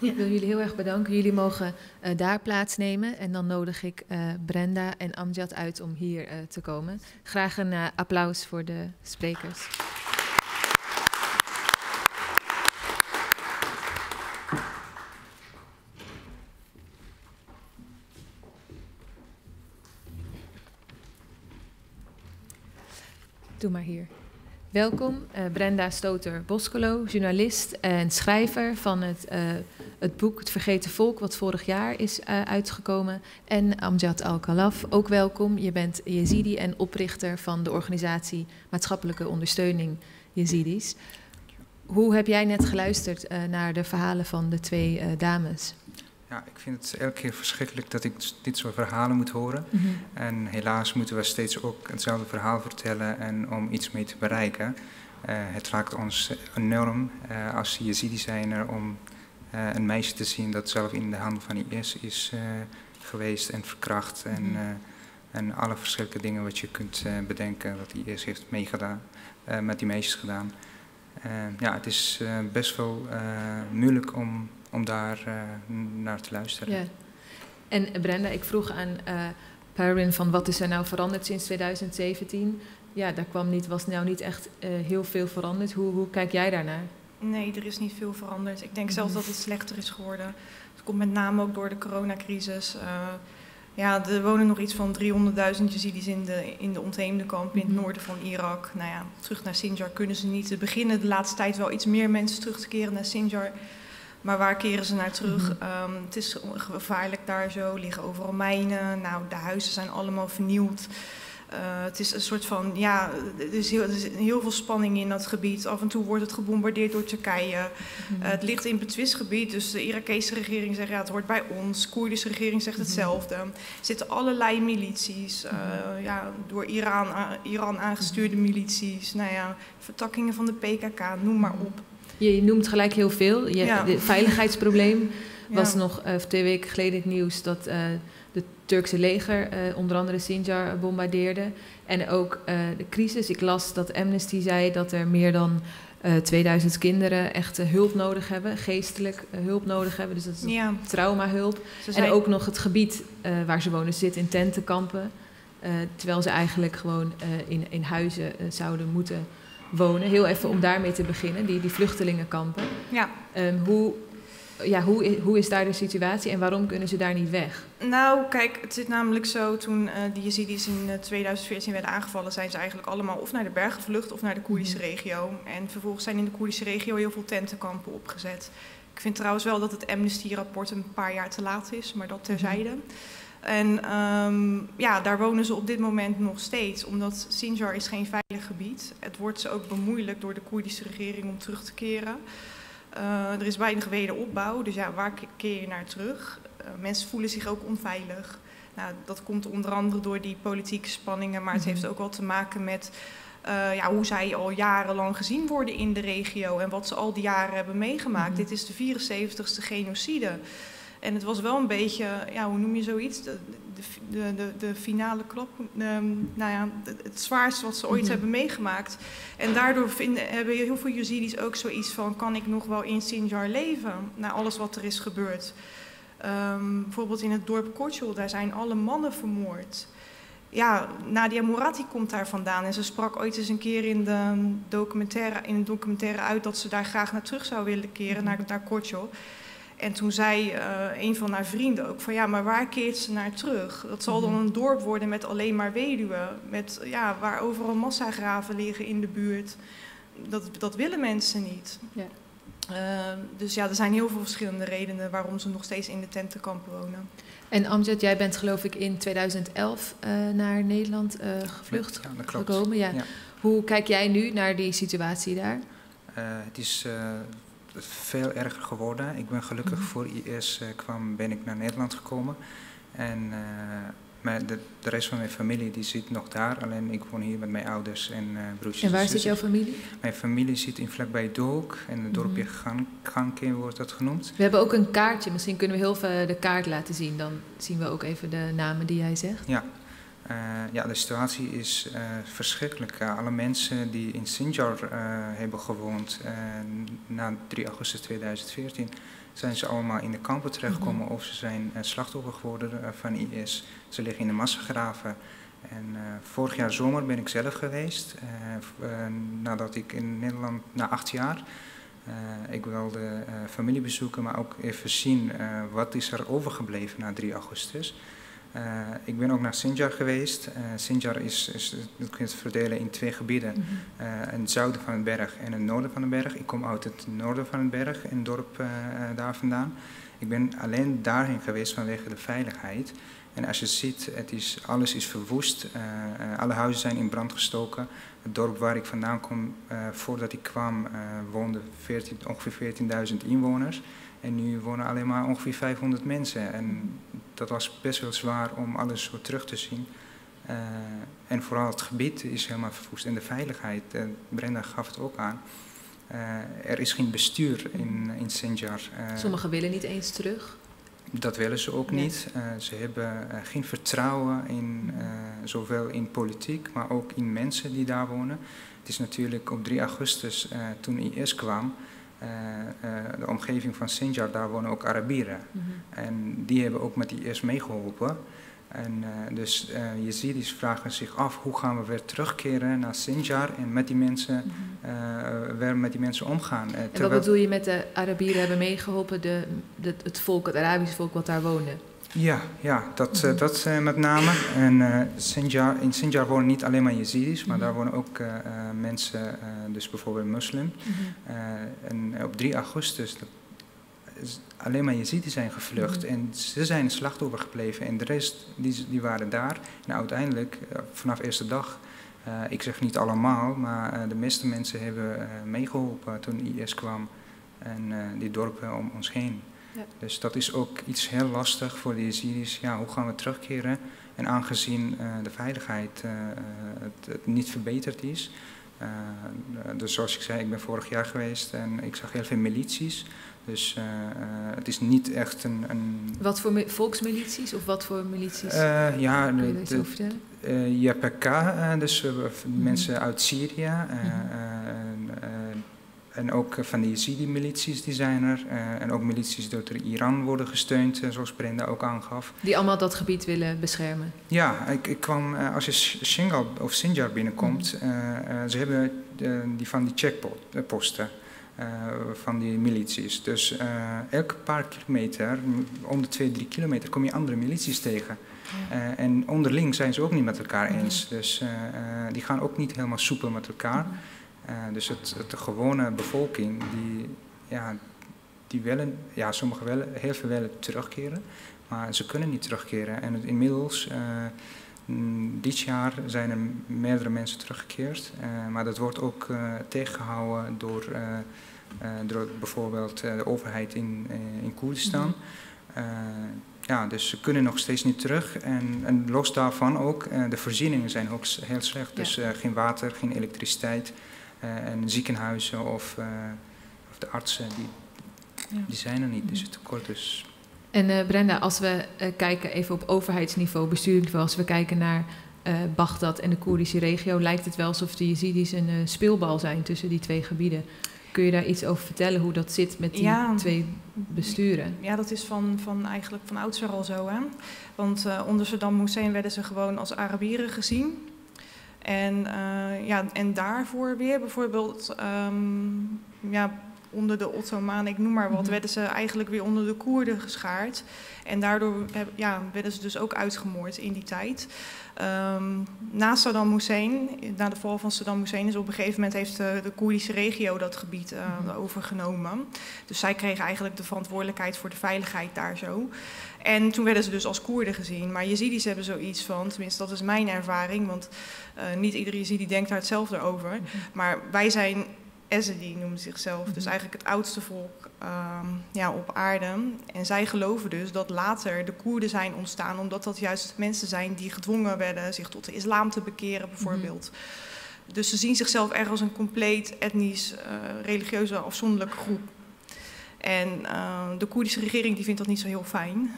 Ik wil jullie heel erg bedanken. Jullie mogen uh, daar plaatsnemen. En dan nodig ik uh, Brenda en Amjad uit om hier uh, te komen. Graag een applaus voor de sprekers. Doe maar hier. Welkom, uh, Brenda Stoter-Boskelo, journalist en schrijver van het, uh, het boek Het Vergeten Volk, wat vorig jaar is uh, uitgekomen. En Amjad Al-Khalaf, ook welkom. Je bent Yazidi en oprichter van de organisatie Maatschappelijke Ondersteuning Yazidis. Hoe heb jij net geluisterd naar de verhalen van de twee dames? Ja, ik vind het elke keer verschrikkelijk dat ik dit soort verhalen moet horen. Mm -hmm. En helaas moeten we steeds ook hetzelfde verhaal vertellen en om iets mee te bereiken. Uh, het raakt ons enorm uh, als Yazidi zijn er om uh, een meisje te zien dat zelf in de handen van IS is geweest en verkracht. Mm -hmm. en, en alle verschillende dingen wat je kunt bedenken dat IS heeft meegedaan, met die meisjes gedaan. ja, het is best wel moeilijk om om daar uh, naar te luisteren. Ja. En Brenda, ik vroeg aan uh, Perrin van wat is er nou veranderd sinds 2017? Ja, daar kwam niet, was nou niet echt uh, heel veel veranderd. Hoe, hoe kijk jij daarnaar? Nee, er is niet veel veranderd. Ik denk zelfs dat het slechter is geworden. Het komt met name ook door de coronacrisis. Uh, ja, er wonen nog iets van 300.000 Yazidis in de, in de ontheemde kamp in het mhm. noorden van Irak. Nou ja, terug naar Sinjar kunnen ze niet. Er beginnen de laatste tijd wel iets meer mensen terug te keren naar Sinjar. Maar waar keren ze naar terug? Um, het is gevaarlijk daar zo, liggen overal mijnen. Nou, de huizen zijn allemaal vernieuwd. Uh, het is een soort van, ja, er is, heel, er is, heel, veel spanning in dat gebied. Af en toe wordt het gebombardeerd door Turkije. Mm. Uh, het ligt in betwistgebied, dus de Irakese regering zegt ja, het hoort bij ons. De Koerdische regering zegt hetzelfde. Er zitten allerlei milities, uh, ja, door Iran, Iran aangestuurde milities. Nou ja, vertakkingen van de PKK, noem maar op. Je noemt gelijk heel veel. Je, ja. Het veiligheidsprobleem [LAUGHS] was nog twee weken geleden het nieuws dat de Turkse leger uh, onder andere Sinjar bombardeerde. En ook uh, de crisis. Ik las dat Amnesty zei dat er meer dan uh, eh, 2000 kinderen echt hulp nodig hebben, geestelijk hulp nodig hebben. Dus dat is ja. traumahulp. En ook nog het gebied waar ze wonen zit in tentenkampen. terwijl ze eigenlijk gewoon in, in huizen zouden moeten wonen. Heel even om daarmee te beginnen, die, die vluchtelingenkampen. Ja. Um, hoe ja, hoe, hoe is daar de situatie en waarom kunnen ze daar niet weg? Nou, kijk, het zit namelijk zo, toen uh, die Yazidis in 2014 eh, werden aangevallen, zijn ze eigenlijk allemaal of naar de bergen gevlucht of naar de Koerdische mhm. regio. En vervolgens zijn in de Koerdische regio heel veel tentenkampen opgezet. Ik vind trouwens wel dat het Amnesty-rapport een paar jaar te laat is, maar dat terzijde. Mhm. En um, ja, daar wonen ze op dit moment nog steeds, omdat Sinjar is geen veilig gebied. Het wordt ze ook bemoeilijkt door de Koerdische regering om terug te keren. Uh, er is weinig wederopbouw, dus ja, waar keer je naar terug? Uh, mensen voelen zich ook onveilig. Nou, dat komt onder andere door die politieke spanningen, maar het heeft mhm. ook wel te maken met uh, ja, hoe zij al jarenlang gezien worden in de regio en wat ze al die jaren hebben meegemaakt. Mm Dit is de 74ste genocide. En het was wel een beetje, ja, hoe noem je zoiets? De, de, de, de finale klap, um, nou ja, het zwaarste wat ze ooit mhm. hebben meegemaakt. En daardoor vinden, hebben heel veel Yazidis ook zoiets van: kan ik nog wel in Sinjar leven na alles wat er is gebeurd? Um, bijvoorbeeld in het dorp Korchul, daar zijn alle mannen vermoord. Ja, Nadia Mourati komt daar vandaan en ze sprak ooit eens een keer in, de documentaire, in een documentaire uit dat ze daar graag naar terug zou willen keren, mhm. naar, naar. En toen zei uh, een van haar vrienden ook van ja, maar waar keert ze naar terug? Dat zal dan mhm. een dorp worden met alleen maar weduwen, met, ja, waar overal massagraven liggen in de buurt. Dat, dat willen mensen niet. Ja. Uh, dus ja, er zijn heel veel verschillende redenen waarom ze nog steeds in de tentenkampen wonen. En Amjad, jij bent geloof ik in 2011 uh, naar Nederland gevlucht ja, gekomen. Ja. ja. Hoe kijk jij nu naar die situatie daar? het is veel erger geworden. Ik ben gelukkig mhm. voor IS uh, kwam, ben ik naar Nederland gekomen. En uh, mijn, de, de, rest van mijn familie die zit nog daar. Alleen ik woon hier met mijn ouders en uh, broertjes. En waar zit jouw familie? Mijn familie zit in vlakbij Dolk. En het dorpje mm Ganke wordt dat genoemd. We hebben ook een kaartje. Misschien kunnen we heel veel de kaart laten zien. Dan zien we ook even de namen die jij zegt. Ja, ja, de situatie is uh, verschrikkelijk. Uh, alle mensen die in Sinjar hebben gewoond na 3 augustus 2014, zijn ze allemaal in de kampen terechtgekomen mm -hmm. of ze zijn slachtoffer geworden van IS. Ze liggen in de massagraven. En vorig jaar zomer ben ik zelf geweest, nadat ik in Nederland, na acht jaar, ik wilde familie bezoeken, maar ook even zien wat is er overgebleven na 3 augustus. Uh, ik ben ook naar Sinjar geweest. Uh, Sinjar is, is, dat kun je verdelen in twee gebieden. Mm -hmm. uh, het zuiden van het berg en het noorden van de berg. Ik kom uit het noorden van het berg, een dorp daar vandaan. Ik ben alleen daarheen geweest vanwege de veiligheid. En als je ziet, het is, alles is verwoest. alle huizen zijn in brand gestoken. Het dorp waar ik vandaan kom, voordat ik kwam, woonden 14, ongeveer 14.000 inwoners. En nu wonen alleen maar ongeveer 500 mensen. En dat was best wel zwaar om alles zo terug te zien. Uh, en vooral het gebied is helemaal verwoest. En de veiligheid, uh, Brenda gaf het ook aan. Uh, er is geen bestuur in, in Sinjar. Sommigen willen niet eens terug. Dat willen ze ook niet. ze hebben geen vertrouwen in, zowel in politiek, maar ook in mensen die daar wonen. Het is natuurlijk op 3 augustus, toen IS kwam, de omgeving van Sinjar, daar wonen ook Arabieren. Mm -hmm. En die hebben ook met die IS meegeholpen. En uh, dus Yazidis vragen zich af hoe gaan we weer terugkeren naar Sinjar en met die mensen, mm -hmm. weer met die mensen omgaan. en wat bedoel je met de Arabieren hebben meegeholpen, de, de, het volk, het Arabische volk wat daar woonde? Ja, ja dat, uh, dat uh, met name. En uh, Sinjar, in Sinjar wonen niet alleen maar Yazidis, maar mm -hmm. daar wonen ook mensen, dus bijvoorbeeld moslim. Mm -hmm. en op 3 augustus, dat, alleen maar Yazidi zijn gevlucht. En ze zijn slachtoffer gebleven. En de rest, die, die waren daar. En uiteindelijk, vanaf de eerste dag, ik zeg niet allemaal, maar de meeste mensen hebben meegeholpen toen IS kwam. En die dorpen om ons heen. Ja. Dus dat is ook iets heel lastig voor de Yazidis. Ja, hoe gaan we terugkeren? En aangezien uh, de veiligheid uh, het, het, niet verbeterd is. Uh, dus zoals ik zei, ik ben vorig jaar geweest en ik zag heel veel milities. Dus het is niet echt een, een... Wat voor volksmilities of wat voor milities? ja, Kun je iets over vertellen? JPK, dus mhm. mensen uit Syrië. Mm en ook eh, van die Yazidi-milities die zijn er. Uh, en ook milities die door Iran worden gesteund, uh, zoals Brenda ook aangaf. Die allemaal dat gebied willen beschermen? Ja, ik, ik kwam, uh, als je Shingal of Sinjar binnenkomt, mm. ze hebben die van die checkposten van die milities. Dus elke paar kilometer, om de twee, drie kilometer, kom je andere milities tegen. Ja. en onderling zijn ze ook niet met elkaar mm-hmm. eens. Dus die gaan ook niet helemaal soepel met elkaar. Uh, dus het, het, de gewone bevolking, die, ja, die willen, ja, sommigen willen, heel veel willen terugkeren, maar ze kunnen niet terugkeren. En inmiddels, uh, dit jaar zijn er meerdere mensen teruggekeerd, uh, maar dat wordt ook tegengehouden door, door bijvoorbeeld de overheid in, in Koerdistan. Mhm. ja, dus ze kunnen nog steeds niet terug. En, en los daarvan ook, de voorzieningen zijn ook heel slecht. Dus geen water, geen elektriciteit. Eh, en ziekenhuizen of, eh, of de artsen, die, die zijn er niet. Dus het tekort is. En uh, Brenda, als we kijken even op overheidsniveau, bestuursniveau, als we kijken naar Bagdad en de Koerdische regio, lijkt het wel alsof de Yazidis een speelbal zijn tussen die twee gebieden. Kun je daar iets over vertellen hoe dat zit met die twee besturen? Ja, dat is van, van eigenlijk van oudsher al zo. Hè? Want onder Saddam Hussein werden ze gewoon als Arabieren gezien. En, uh, ja, en daarvoor weer bijvoorbeeld um, ja, onder de Ottomanen, ik noem maar wat, mhm. werden ze eigenlijk weer onder de Koerden geschaard. En daardoor ja, werden ze dus ook uitgemoord in die tijd. Um, na Saddam Hussein, na de val van Saddam Hussein, is op een gegeven moment heeft de, de Koerdische regio dat gebied uh, overgenomen. Dus zij kregen eigenlijk de verantwoordelijkheid voor de veiligheid daar zo. En toen werden ze dus als Koerden gezien. Maar Yazidis hebben zoiets van, tenminste dat is mijn ervaring, want uh, niet iedere Yazidi denkt daar hetzelfde over. Mhm. Maar wij zijn Ezedi noemen zichzelf, dus mhm. eigenlijk het oudste volk uh, ja, op aarde. En zij geloven dus dat later de Koerden zijn ontstaan, omdat dat juist mensen zijn die gedwongen werden zich tot de islam te bekeren, bijvoorbeeld. Mhm. Dus ze zien zichzelf erg als een compleet etnisch, uh, religieuze, afzonderlijke groep. En uh, de Koerdische regering die vindt dat niet zo heel fijn.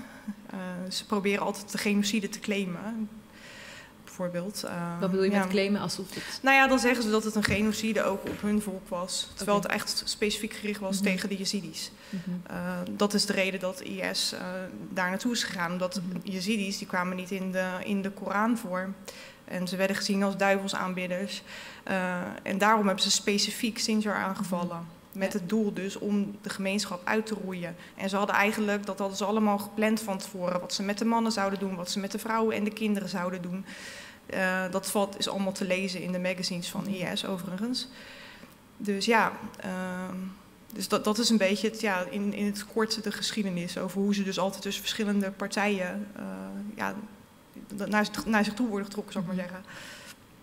Uh, ze proberen altijd de genocide te claimen bijvoorbeeld. Uh, Wat bedoel je met claimen alsof het... Nou ja, dan zeggen ze dat het een genocide ook op hun volk was. Terwijl het echt specifiek gericht was mhm. tegen de Yazidis. Mm dat is de reden dat IS uh, daar naartoe is gegaan. Omdat mm Yazidis, die kwamen niet in de, in de Koran voor. En ze werden gezien als duivelsaanbidders. en daarom hebben ze specifiek Sinjar aangevallen. Mhm. Met het doel dus om de gemeenschap uit te roeien. En ze hadden eigenlijk, dat hadden ze allemaal gepland van tevoren. Wat ze met de mannen zouden doen, wat ze met de vrouwen en de kinderen zouden doen. Uh, dat valt, is allemaal te lezen in de magazines van IS overigens. Dus ja, uh, dus dat, dat is een beetje het, ja, in, in het kort de geschiedenis over hoe ze dus altijd tussen verschillende partijen uh, ja, naar, naar zich toe worden getrokken, zou ik maar zeggen.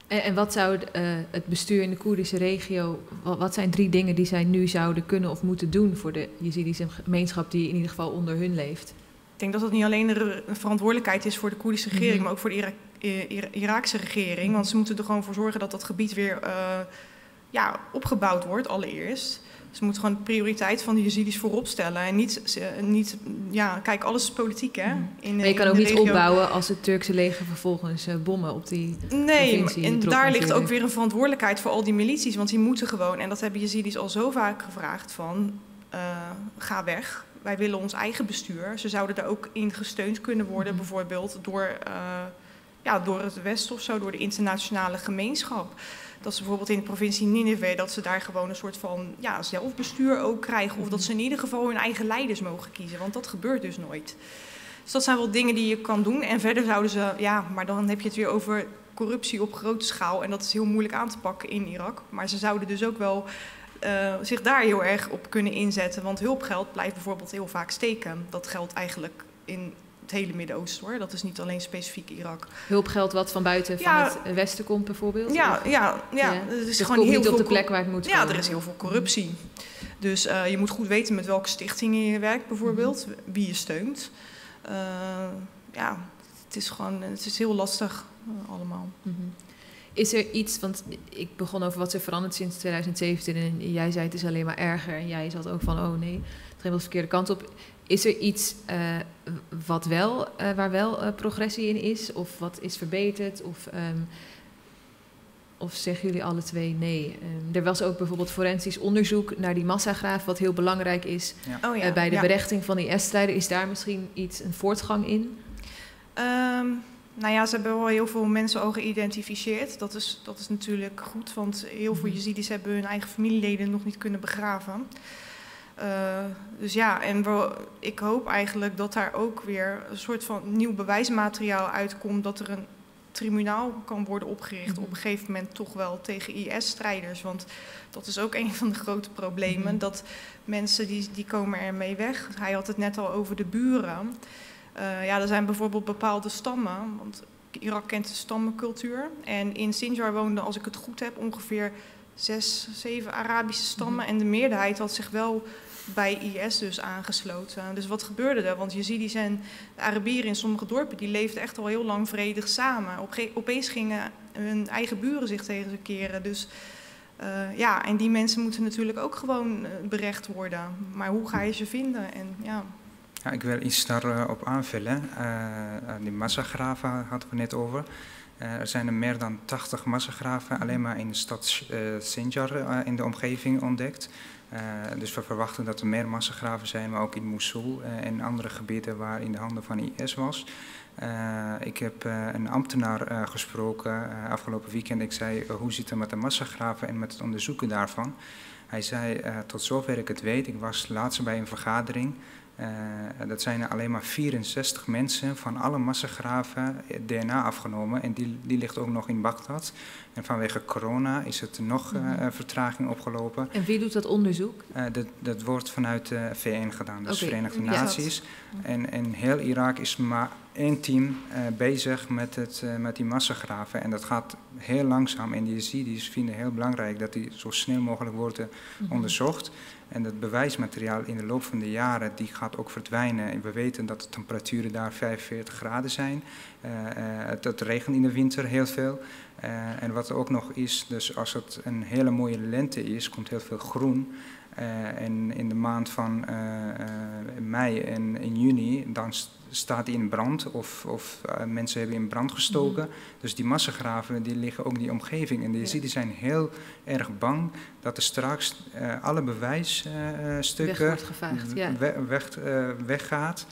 En, wat zou uh, het bestuur in de Koerdische regio, wat, wat, zijn drie dingen die zij nu zouden kunnen of moeten doen voor de Jezidische gemeenschap die in ieder geval onder hun leeft? Ik denk dat dat niet alleen een verantwoordelijkheid is voor de Koerdische regering, mm -hmm. maar ook voor de Irak Iraakse regering. Want ze moeten er gewoon voor zorgen dat dat gebied weer uh, ja, opgebouwd wordt, allereerst. Ze moeten gewoon de prioriteit van de Yazidis voorop stellen. En niet, niet ja, kijk, alles is politiek, hè. Mhm. In, maar je kan ook niet regio. opbouwen als het Turkse leger vervolgens uh, bommen op die Nee, en daar ligt ook weer een verantwoordelijkheid voor al die milities. Want die moeten gewoon, en dat hebben Yazidis al zo vaak gevraagd, van uh, ga weg. Wij willen ons eigen bestuur. Ze zouden daar ook in gesteund kunnen worden, mm bijvoorbeeld door... Uh, ja, door het Westen of zo, door de internationale gemeenschap. Dat ze bijvoorbeeld in de provincie Nineveh, dat ze daar gewoon een soort van ja, zelfbestuur ook krijgen. Of dat ze in ieder geval hun eigen leiders mogen kiezen, want dat gebeurt dus nooit. Dus dat zijn wel dingen die je kan doen. En verder zouden ze, ja, maar dan heb je het weer over corruptie op grote schaal. En dat is heel moeilijk aan te pakken in Irak. Maar ze zouden dus ook wel uh, zich daar heel erg op kunnen inzetten. Want hulpgeld blijft bijvoorbeeld heel vaak steken. Dat geldt eigenlijk in het hele Midden-Oosten hoor. Dat is niet alleen specifiek Irak. Hulpgeld wat van buiten van het westen komt bijvoorbeeld? Ja, ja, ja. ja. Het is gewoon heel niet op de plek waar het moet Ja, er is heel veel corruptie. Dus uh, je moet goed weten met welke stichtingen je werkt bijvoorbeeld. Mhm. Wie je steunt. Uh, ja, het is gewoon het is heel lastig allemaal. Mm -hmm. Is er iets, want ik begon over wat er veranderd sinds 2017 en jij zei het is alleen maar erger en jij zat ook van oh nee, het wel de verkeerde kant op. Is er iets uh, wat wel, uh, waar wel uh, progressie in is of wat is verbeterd of, um, of zeggen jullie alle twee nee? Um, er was ook bijvoorbeeld forensisch onderzoek naar die massagraaf wat heel belangrijk is ja. Oh ja, bij de ja. berechting van die IS-strijder. Is daar misschien iets, een voortgang in? Um, nou ja, ze hebben wel heel veel mensen al geïdentificeerd. Dat is, dat is natuurlijk goed, want heel veel Jezidis hebben hun eigen familieleden nog niet kunnen begraven. Uh, dus ja, en we, ik hoop eigenlijk dat daar ook weer een soort van nieuw bewijsmateriaal uitkomt. Dat er een tribunaal kan worden opgericht op een gegeven moment toch wel tegen IS-strijders. Want dat is ook een van de grote problemen. Dat mensen die, die komen ermee weg. Hij had het net al over de buren. Uh, ja, er zijn bijvoorbeeld bepaalde stammen, want Irak kent de stammencultuur. En in Sinjar woonden, als ik het goed heb, ongeveer zes, zeven Arabische stammen. Mm -hmm. En de meerderheid had zich wel bij IS dus aangesloten. Dus wat gebeurde er? Want Yazidis en de Arabieren in sommige dorpen, die leefden echt al heel lang vredig samen. Op opeens gingen hun eigen buren zich tegen ze keren. Dus uh, ja, en die mensen moeten natuurlijk ook gewoon uh, berecht worden. Maar hoe ga je ze vinden? En ja... Ja, ik wil iets daarop aanvullen. Uh, die massagraven hadden we net over. Er zijn er meer dan 80 massagraven alleen maar in de stad Sinjar in de omgeving ontdekt. dus we verwachten dat er meer massagraven zijn, maar ook in Mosul en andere gebieden waar in de handen van IS was. ik heb een ambtenaar gesproken afgelopen weekend. Ik zei, hoe zit het met de massagraven en met het onderzoeken daarvan? Hij zei, tot zover ik het weet, ik was laatst bij een vergadering... Uh, dat zijn er alleen maar 64 mensen van alle massagraven DNA afgenomen. En die, die ligt ook nog in Bagdad. En vanwege corona is het nog uh, vertraging opgelopen. En wie doet dat onderzoek? Dat, dat wordt vanuit de VN gedaan, dus okay. Verenigde Naties. Ja. En, en heel Irak is maar één team bezig met, het, met die massagraven. En dat gaat heel langzaam. En die Yazidis vinden heel belangrijk dat die zo snel mogelijk worden mm -hmm. onderzocht. En dat bewijsmateriaal in de loop van de jaren die gaat ook verdwijnen. En we weten dat de temperaturen daar 45 graden zijn. Uh, het, het, regent in de winter heel veel. Uh, en wat er ook nog is, dus als het een hele mooie lente is, komt heel veel groen. en in de maand van mei en in juni, dan staat die in brand of, of uh, mensen hebben in brand gestoken. Mm -hmm. Dus die massagraven die liggen ook in die omgeving. En die ja. die zijn heel erg bang dat er straks uh, alle bewijsstukken weg gevaagd, ja. we, weg, uh, weggaat.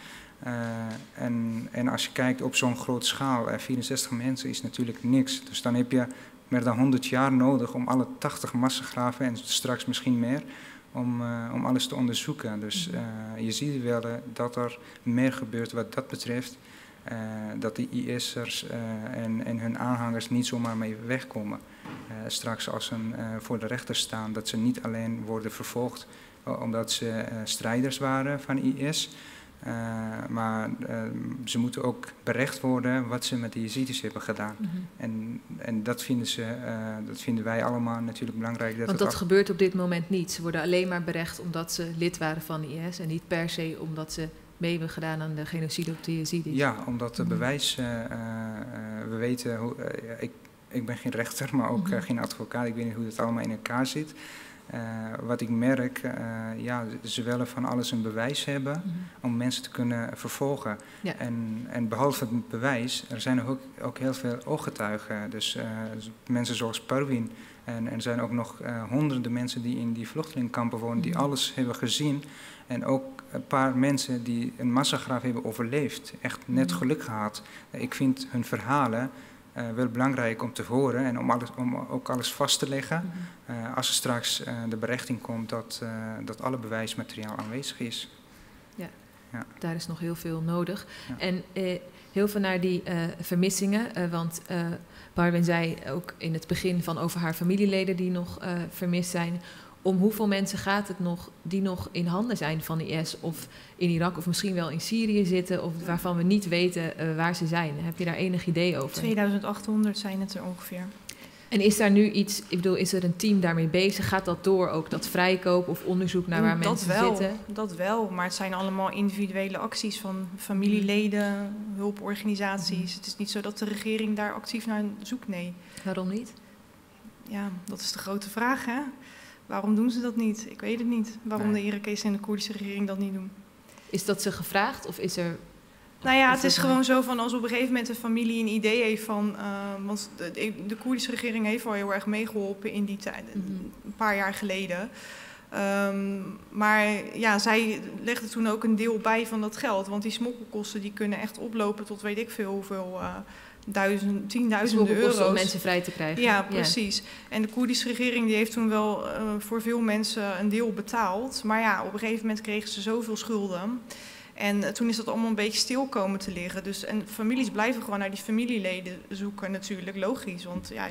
en, en als je kijkt op zo'n grote schaal, 64 mensen is natuurlijk niks. Dus dan heb je meer dan 100 jaar nodig om alle 80 massagraven en straks misschien meer om, uh, om alles te onderzoeken. Dus uh, je ziet wel uh, dat er meer gebeurt wat dat betreft. dat die IS'ers en, en hun aanhangers niet zomaar mee wegkomen. straks als ze voor de rechter staan, dat ze niet alleen worden vervolgd omdat ze strijders waren van IS. Uh, maar uh, ze moeten ook berecht worden wat ze met de Yazidis hebben gedaan. Mm -hmm. en, en dat, vinden ze, uh, dat vinden wij allemaal natuurlijk belangrijk. Dat Want dat gebeurt op dit moment niet. Ze worden alleen maar berecht omdat ze lid waren van de IS en niet per se omdat ze mee hebben gedaan aan de genocide op de Yazidis. Ja, omdat de bewijs, we weten, hoe, ik, ik ben geen rechter, maar ook mm -hmm. geen advocaat, ik weet niet hoe het allemaal in elkaar zit. Uh, wat ik merk, uh, ja, ze willen van alles een bewijs hebben mm -hmm. om mensen te kunnen vervolgen. Ja. En, en behalve het bewijs, er zijn ook, ook heel veel ooggetuigen. Dus uh, mensen zoals Perwin. En er zijn ook nog honderden mensen die in die vluchtelingenkampen wonen, die -hmm. alles hebben gezien. En ook een paar mensen die een massagraaf hebben overleefd. Echt net geluk gehad. Ik vind hun verhalen uh, wel belangrijk om te horen en om, alles, om ook alles vast te leggen. -hmm. uh, als er straks uh, de berechting komt dat, dat alle bewijsmateriaal aanwezig is. Ja, ja. daar is nog heel veel nodig. Ja. En heel veel naar die vermissingen, want Barwin zei ook in het begin van over haar familieleden die nog vermist zijn. Om hoeveel mensen gaat het nog die nog in handen zijn van IS of in Irak of misschien wel in Syrië zitten of waarvan we niet weten uh, waar ze zijn? Heb je daar enig idee over? 2800 zijn het er ongeveer. En is daar nu iets, ik bedoel, is er een team daarmee bezig? Gaat dat door ook, dat vrijkoop of onderzoek naar waar dat mensen wel, zitten? Dat wel, maar het zijn allemaal individuele acties van familieleden, hulporganisaties. Mhm. Het is niet zo dat de regering daar actief naar zoekt, nee. Waarom niet? Ja, dat is de grote vraag, hè? Waarom doen ze dat niet? Ik weet het niet. Waarom Nee. de Irakese en de Koerdische regering dat niet doen. Is dat ze gevraagd of is er... Nou ja, Is het is gewoon zo van als op een gegeven moment een familie een idee heeft van. eh, want de, de Koerdische regering heeft al heel erg meegeholpen in die tijd, Mhm. een paar jaar geleden. Ehm, maar ja, zij legde toen ook een deel bij van dat geld. Want die smokkelkosten die kunnen echt oplopen tot weet ik veel hoeveel. eh duizend, tienduizenden Smokkelkosten euro's. om mensen vrij te krijgen? Ja, precies. En de Koerdische regering die heeft toen wel eh, voor veel mensen een deel betaald. Maar ja, op een gegeven moment kregen ze zoveel schulden. En eh, toen is dat allemaal een beetje stil komen te liggen. Dus, en families blijven gewoon naar die familieleden zoeken natuurlijk, logisch. Want ja,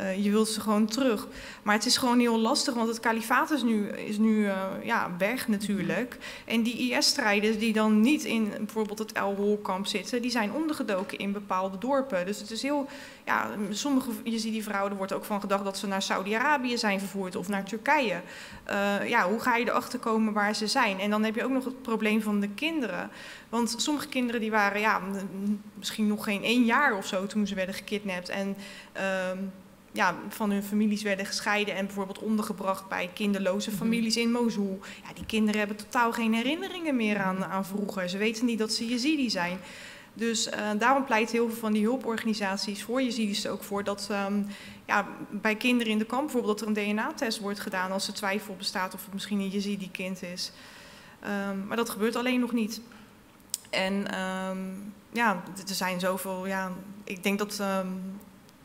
eh, je wilt ze gewoon terug. Maar het is gewoon heel lastig, want het kalifaat is nu, is nu eh, ja, weg natuurlijk. En die IS-strijders die dan niet in bijvoorbeeld het El Hol-kamp zitten... die zijn ondergedoken in bepaalde dorpen. Dus het is heel... Ja, sommige, je ziet die vrouwen, er wordt ook van gedacht dat ze naar Saudi-Arabië zijn vervoerd of naar Turkije. Eh, ja, hoe ga je erachter komen waar ze zijn? En dan heb je ook nog het probleem van de kinderen. Want sommige kinderen die waren ja, misschien nog geen één jaar of zo toen ze werden gekidnapt. En ehm, ja, van hun families werden gescheiden en bijvoorbeeld ondergebracht bij kinderloze families in Mosul. Ja, die kinderen hebben totaal geen herinneringen meer aan, aan vroeger. Ze weten niet dat ze Yazidi zijn. Dus eh, daarom pleit heel veel van die hulporganisaties voor Yazidis ook voor dat ehm, ja, bij kinderen in de kamp bijvoorbeeld dat er een DNA-test wordt gedaan als er twijfel bestaat of het misschien een Yazidi-kind is. Ehm, maar dat gebeurt alleen nog niet. En ehm, ja, er zijn zoveel. Ja, ik denk dat.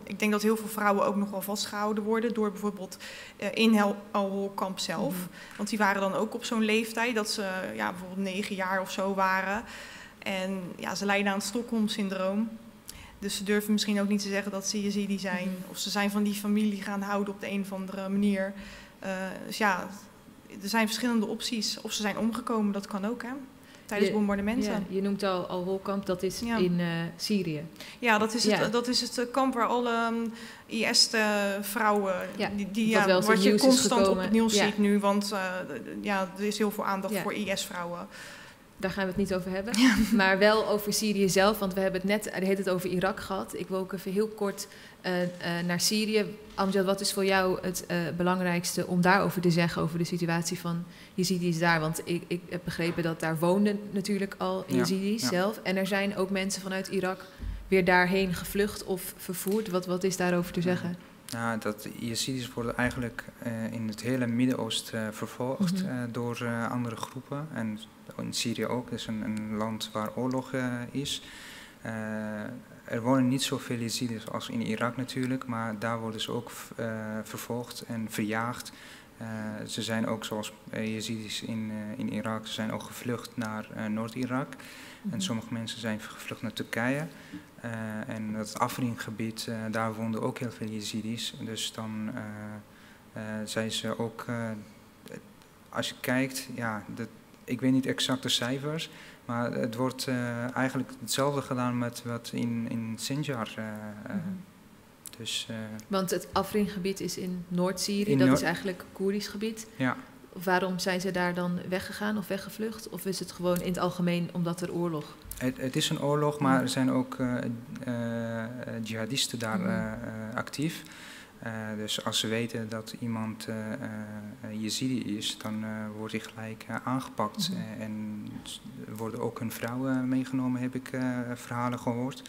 Ik denk dat heel veel vrouwen ook nog wel vastgehouden worden door bijvoorbeeld eh, in Al-Hol-kamp zelf. Mhm. Want die waren dan ook op zo'n leeftijd dat ze ja, bijvoorbeeld negen jaar of zo waren. En ja, ze lijden aan het Stockholm-syndroom. Dus ze durven misschien ook niet te zeggen dat ze Yazidi zijn. Mhm. Of ze zijn van die familie gaan houden op de een of andere manier. Eh, dus ja, er zijn verschillende opties. Of ze zijn omgekomen, dat kan ook hè. Tijdens Je- bombardementen. Ja, Ja, je noemt al Al-Holkamp, dat is Ja. in eh, Syrië. dat, is het, Ja. dat is het eh, kamp waar alle IS-vrouwen, Ja, die, die, wat ja, je constant op het nieuws Ja. ziet nu. Want eh, ja, er is heel veel aandacht Ja. voor IS-vrouwen. Daar gaan we het niet over hebben. [LAUGHS] Maar wel over Syrië zelf, want we hebben het net de hele tijd over Irak gehad. Ik wil ook even heel kort eh, eh, naar Syrië. Amjad, wat is voor jou het eh, belangrijkste om daarover te zeggen, over de situatie van Yazidis daar? Want ik, ik heb begrepen dat daar woonden natuurlijk al Ja, ja. zelf. En er zijn ook mensen vanuit Irak weer daarheen gevlucht of vervoerd. Wat, wat is daarover te zeggen? Nou, dat Yazidis worden eigenlijk eh, in het hele Midden-Oosten eh, vervolgd Mhm. door andere groepen. En in Syrië ook, is een, een land waar oorlog is. Er wonen niet zoveel Yazidis als in Irak natuurlijk, maar daar worden ze ook eh, vervolgd en verjaagd. Eh, ze zijn ook zoals eh, Yazidis in, in Irak, ze zijn ook gevlucht naar Noord-Irak. En sommige mensen zijn gevlucht naar Turkije. En dat Afrin-gebied, daar woonden ook heel veel Yazidis. Dus dan zijn ze ook, als je kijkt, ja, dat, ik weet niet exact de cijfers, maar het wordt eh, eigenlijk hetzelfde gedaan met wat in, in Sinjar. eh, eh, Mhm. Dus Want het Afrin-gebied is in Noord-Syrië, In dat Noord- is eigenlijk Koerdisch gebied. ja, Waarom zijn ze daar dan weggegaan of weggevlucht? Of is het gewoon in het algemeen omdat er oorlog? het, het is een oorlog, maar er zijn ook jihadisten daar Mhm. actief. Eh, dus als ze weten dat iemand eh eh, Yazidi is, dan eh, wordt hij gelijk eh, aangepakt. Mhm. Eh, en worden ook hun vrouwen meegenomen, heb ik eh, verhalen gehoord.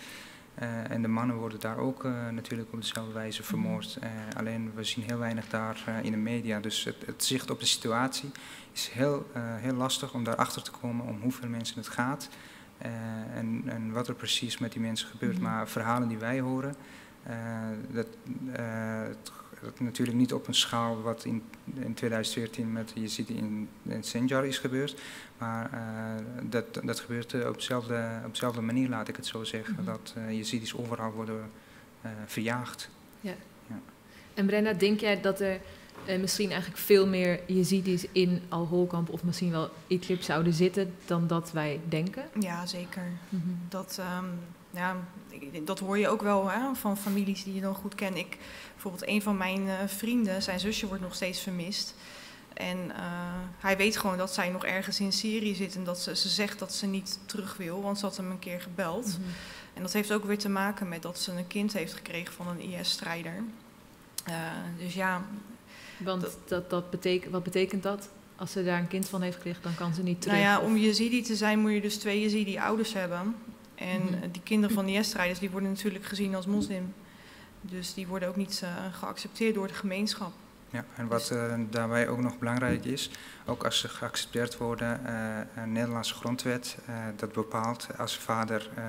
Eh, en de mannen worden daar ook eh, natuurlijk op dezelfde wijze Mhm. vermoord. Eh, alleen we zien heel weinig daar eh, in de media. Dus het, het zicht op de situatie is heel, eh, heel lastig om daarachter te komen om hoeveel mensen het gaat. eh, en, en wat er precies met die mensen gebeurt. Mhm. Maar verhalen die wij horen, eh, dat, eh, het, het natuurlijk niet op een schaal wat in, in 2014 met Yazidi in, in Sinjar is gebeurd. Maar eh, dat, dat gebeurt eh, op, dezelfde, op dezelfde manier, laat ik het zo zeggen. Mhm. Dat eh Yazidis overal worden eh, verjaagd. En Brenna, denk jij dat er En misschien eigenlijk veel meer Jezidis in Al-Holkamp of misschien wel Idlib zouden zitten dan dat wij denken. Ja, zeker. Dat, ehm, ja, dat hoor je ook wel hè, van families die je dan goed kent. Ik, bijvoorbeeld een van mijn eh, vrienden, zijn zusje wordt nog steeds vermist. En eh, hij weet gewoon dat zij nog ergens in Syrië zit en dat ze, ze zegt dat ze niet terug wil, want ze had hem een keer gebeld. Mhm. En dat heeft ook weer te maken met dat ze een kind heeft gekregen van een IS-strijder. Eh, dus ja, Want Dat- dat, dat betekent, wat betekent dat? Als ze daar een kind van heeft gekregen, dan kan ze niet terug. nou ja, om Yazidi te zijn moet je dus twee Yazidi ouders hebben. En Mhm. eh, die kinderen van die IS-strijders die worden natuurlijk gezien als moslim. Dus die worden ook niet eh, geaccepteerd door de gemeenschap. Ja, en wat eh, daarbij ook nog belangrijk is, ook als ze geaccepteerd worden, eh, een Nederlandse grondwet eh, dat bepaalt als vader eh,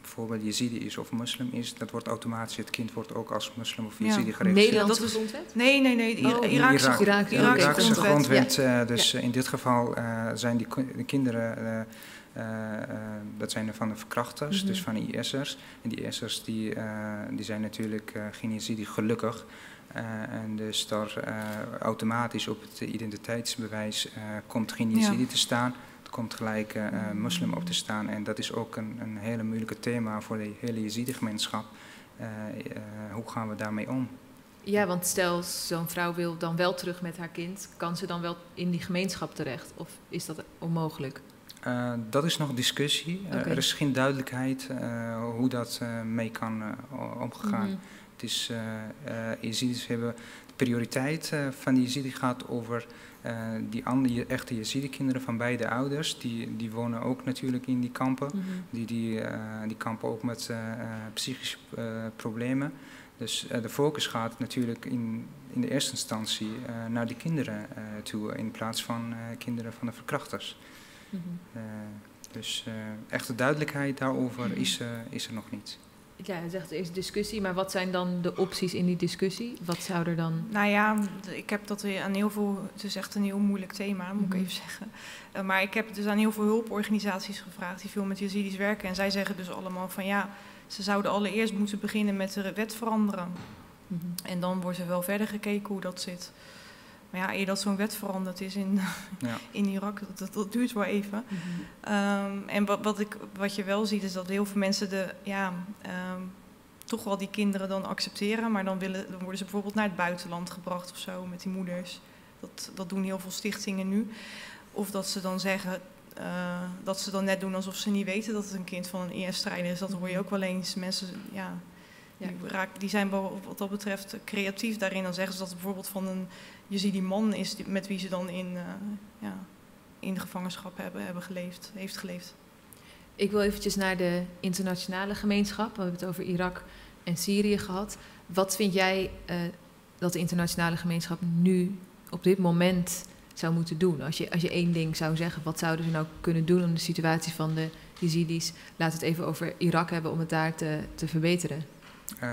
bijvoorbeeld Yazidi is of moslim is, dat wordt automatisch, het kind wordt ook als moslim of Ja. Yazidi geregistreerd. Nederlandse dat is- grondwet? Nee, nee, nee. De Oh, Iraakse, Irak. gro- Irak- Iraakse oké. Iraakse grondwet. grondwet, eh, dus in dit geval eh, zijn die de kinderen, dat zijn er van de verkrachters, Mhm. dus van de IS'ers. En die IS'ers die, eh, die zijn natuurlijk eh, geen Yazidi gelukkig. Eh, en dus daar eh, automatisch op het identiteitsbewijs eh, komt geen Ja. Te staan. Er komt gelijk eh, eh, moslim op te staan. En dat is ook een, een hele moeilijke thema voor de hele Yazidi-gemeenschap. Eh, eh, hoe gaan we daarmee om? Ja, want stel zo'n vrouw wil dan wel terug met haar kind, kan ze dan wel in die gemeenschap terecht? Of is dat onmogelijk? Eh, dat is nog discussie. Eh, er is geen duidelijkheid eh, hoe dat mee kan omgegaan. Mhm. Het is, Yazidis hebben de prioriteit van de Yazidi gaat over die andere echte Yazidi-kinderen van beide ouders. Die, die wonen ook natuurlijk in die kampen. Mhm. Die, die, die kampen ook met psychische problemen. Dus de focus gaat natuurlijk in, in de eerste instantie naar die kinderen toe, in plaats van kinderen van de verkrachters. Mhm. Eh, dus eh, echte duidelijkheid daarover Mhm. is, eh, is er nog niet. Ja, hij zegt er is discussie, maar wat zijn dan de opties in die discussie? Wat zou er dan... Nou ja, ik heb dat aan heel veel. Het is echt een heel moeilijk thema, moet Mhm. ik even zeggen. Maar ik heb dus aan heel veel hulporganisaties gevraagd die veel met Yazidis werken. En zij zeggen dus allemaal van ja, ze zouden allereerst moeten beginnen met de wet veranderen. Mhm. En dan wordt er wel verder gekeken hoe dat zit. Maar ja, eer dat zo'n wet veranderd is in, [LAUGHS] Ja. in Irak, dat, dat, dat duurt wel even. Mhm. Ehm, en wat, wat, ik, wat je wel ziet is dat heel veel mensen de, ja, ehm, toch wel die kinderen dan accepteren. Maar dan, willen, dan worden ze bijvoorbeeld naar het buitenland gebracht of zo met die moeders. Dat, dat doen heel veel stichtingen nu. Of dat ze dan zeggen eh, dat ze dan net doen alsof ze niet weten dat het een kind van een IS-strijder is. Dat hoor je ook wel eens. Mensen, ja, Ja. Die, raak- die zijn wel wat dat betreft creatief daarin. Dan zeggen ze dat het bijvoorbeeld van een Yazidi man is die- met wie ze dan in, eh, ja, in gevangenschap hebben, hebben geleefd, heeft geleefd. Ik wil eventjes naar de internationale gemeenschap. We hebben het over Irak en Syrië gehad. Wat vind jij eh, dat de internationale gemeenschap nu op dit moment zou moeten doen? Als je, als je één ding zou zeggen, wat zouden ze nou kunnen doen om de situatie van de Yazidis, laten we het even over Irak hebben, om het daar te, te verbeteren? Eh,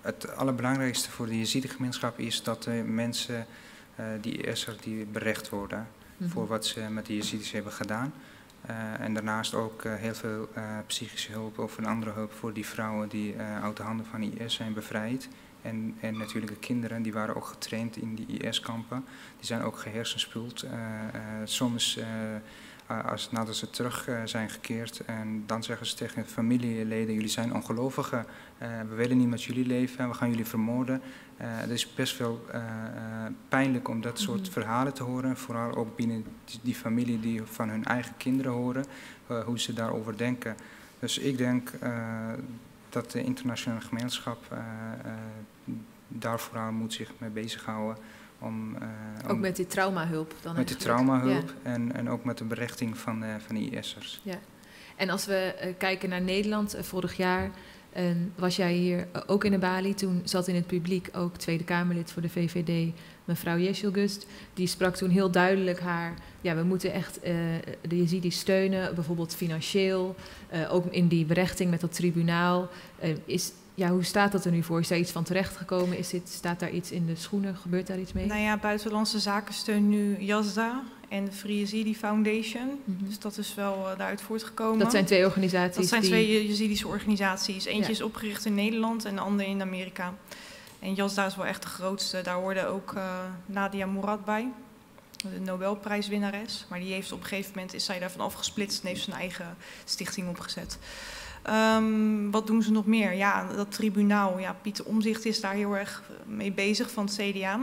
het allerbelangrijkste voor de Yazidi-gemeenschap is dat de mensen, eh, die IS'ers, die berecht worden Mhm. voor wat ze met de Yazidis hebben gedaan. Eh, en daarnaast ook heel veel psychische hulp of een andere hulp voor die vrouwen die uit de handen van IS zijn bevrijd. En, en natuurlijk de kinderen, die waren ook getraind in die IS-kampen. Die zijn ook gehersenspoeld. Eh, eh, soms, als, nadat ze terug eh, zijn gekeerd, en dan zeggen ze tegen familieleden, jullie zijn ongelovigen. Eh, we willen niet met jullie leven, we gaan jullie vermoorden. Eh, het is best wel eh, eh, pijnlijk om dat soort Mhm. verhalen te horen. Vooral ook binnen die, familie die van hun eigen kinderen horen, eh, hoe ze daarover denken. Dus ik denk eh, dat de internationale gemeenschap eh, eh, daar vooral moet zich mee bezighouden. Om, eh, Ook om- met die traumahulp dan met de eigenlijk. traumahulp Ja. en, en ook met de berechting van, eh, van de IS'ers. En als we eh, kijken naar Nederland, vorig jaar was jij hier ook in de Bali. Toen zat in het publiek ook Tweede Kamerlid voor de VVD, mevrouw Yeşilgöz. Die sprak toen heel duidelijk haar, ja, we moeten echt de Yazidis steunen, bijvoorbeeld financieel. ook in die berechting met dat tribunaal. Is, ja, hoe staat dat er nu voor? Is daar iets van terechtgekomen? Is dit, staat daar iets in de schoenen? Gebeurt daar iets mee? Nou ja, Buitenlandse Zaken steunt nu JASDA en de Free Yazidi Foundation. Mhm. Dus dat is wel eh, daaruit voortgekomen. Dat zijn twee organisaties Dat zijn die... twee Yazidische organisaties. Eentje Ja. is opgericht in Nederland en de andere in Amerika. En Yazda is wel echt de grootste. Daar hoorde ook Nadia Murad bij, de Nobelprijswinnares. Maar die heeft op een gegeven moment is zij daarvan afgesplitst en heeft zijn eigen stichting opgezet. Um, wat doen ze nog meer? Ja, dat tribunaal. Ja, Pieter Omzicht is daar heel erg mee bezig van het CDA.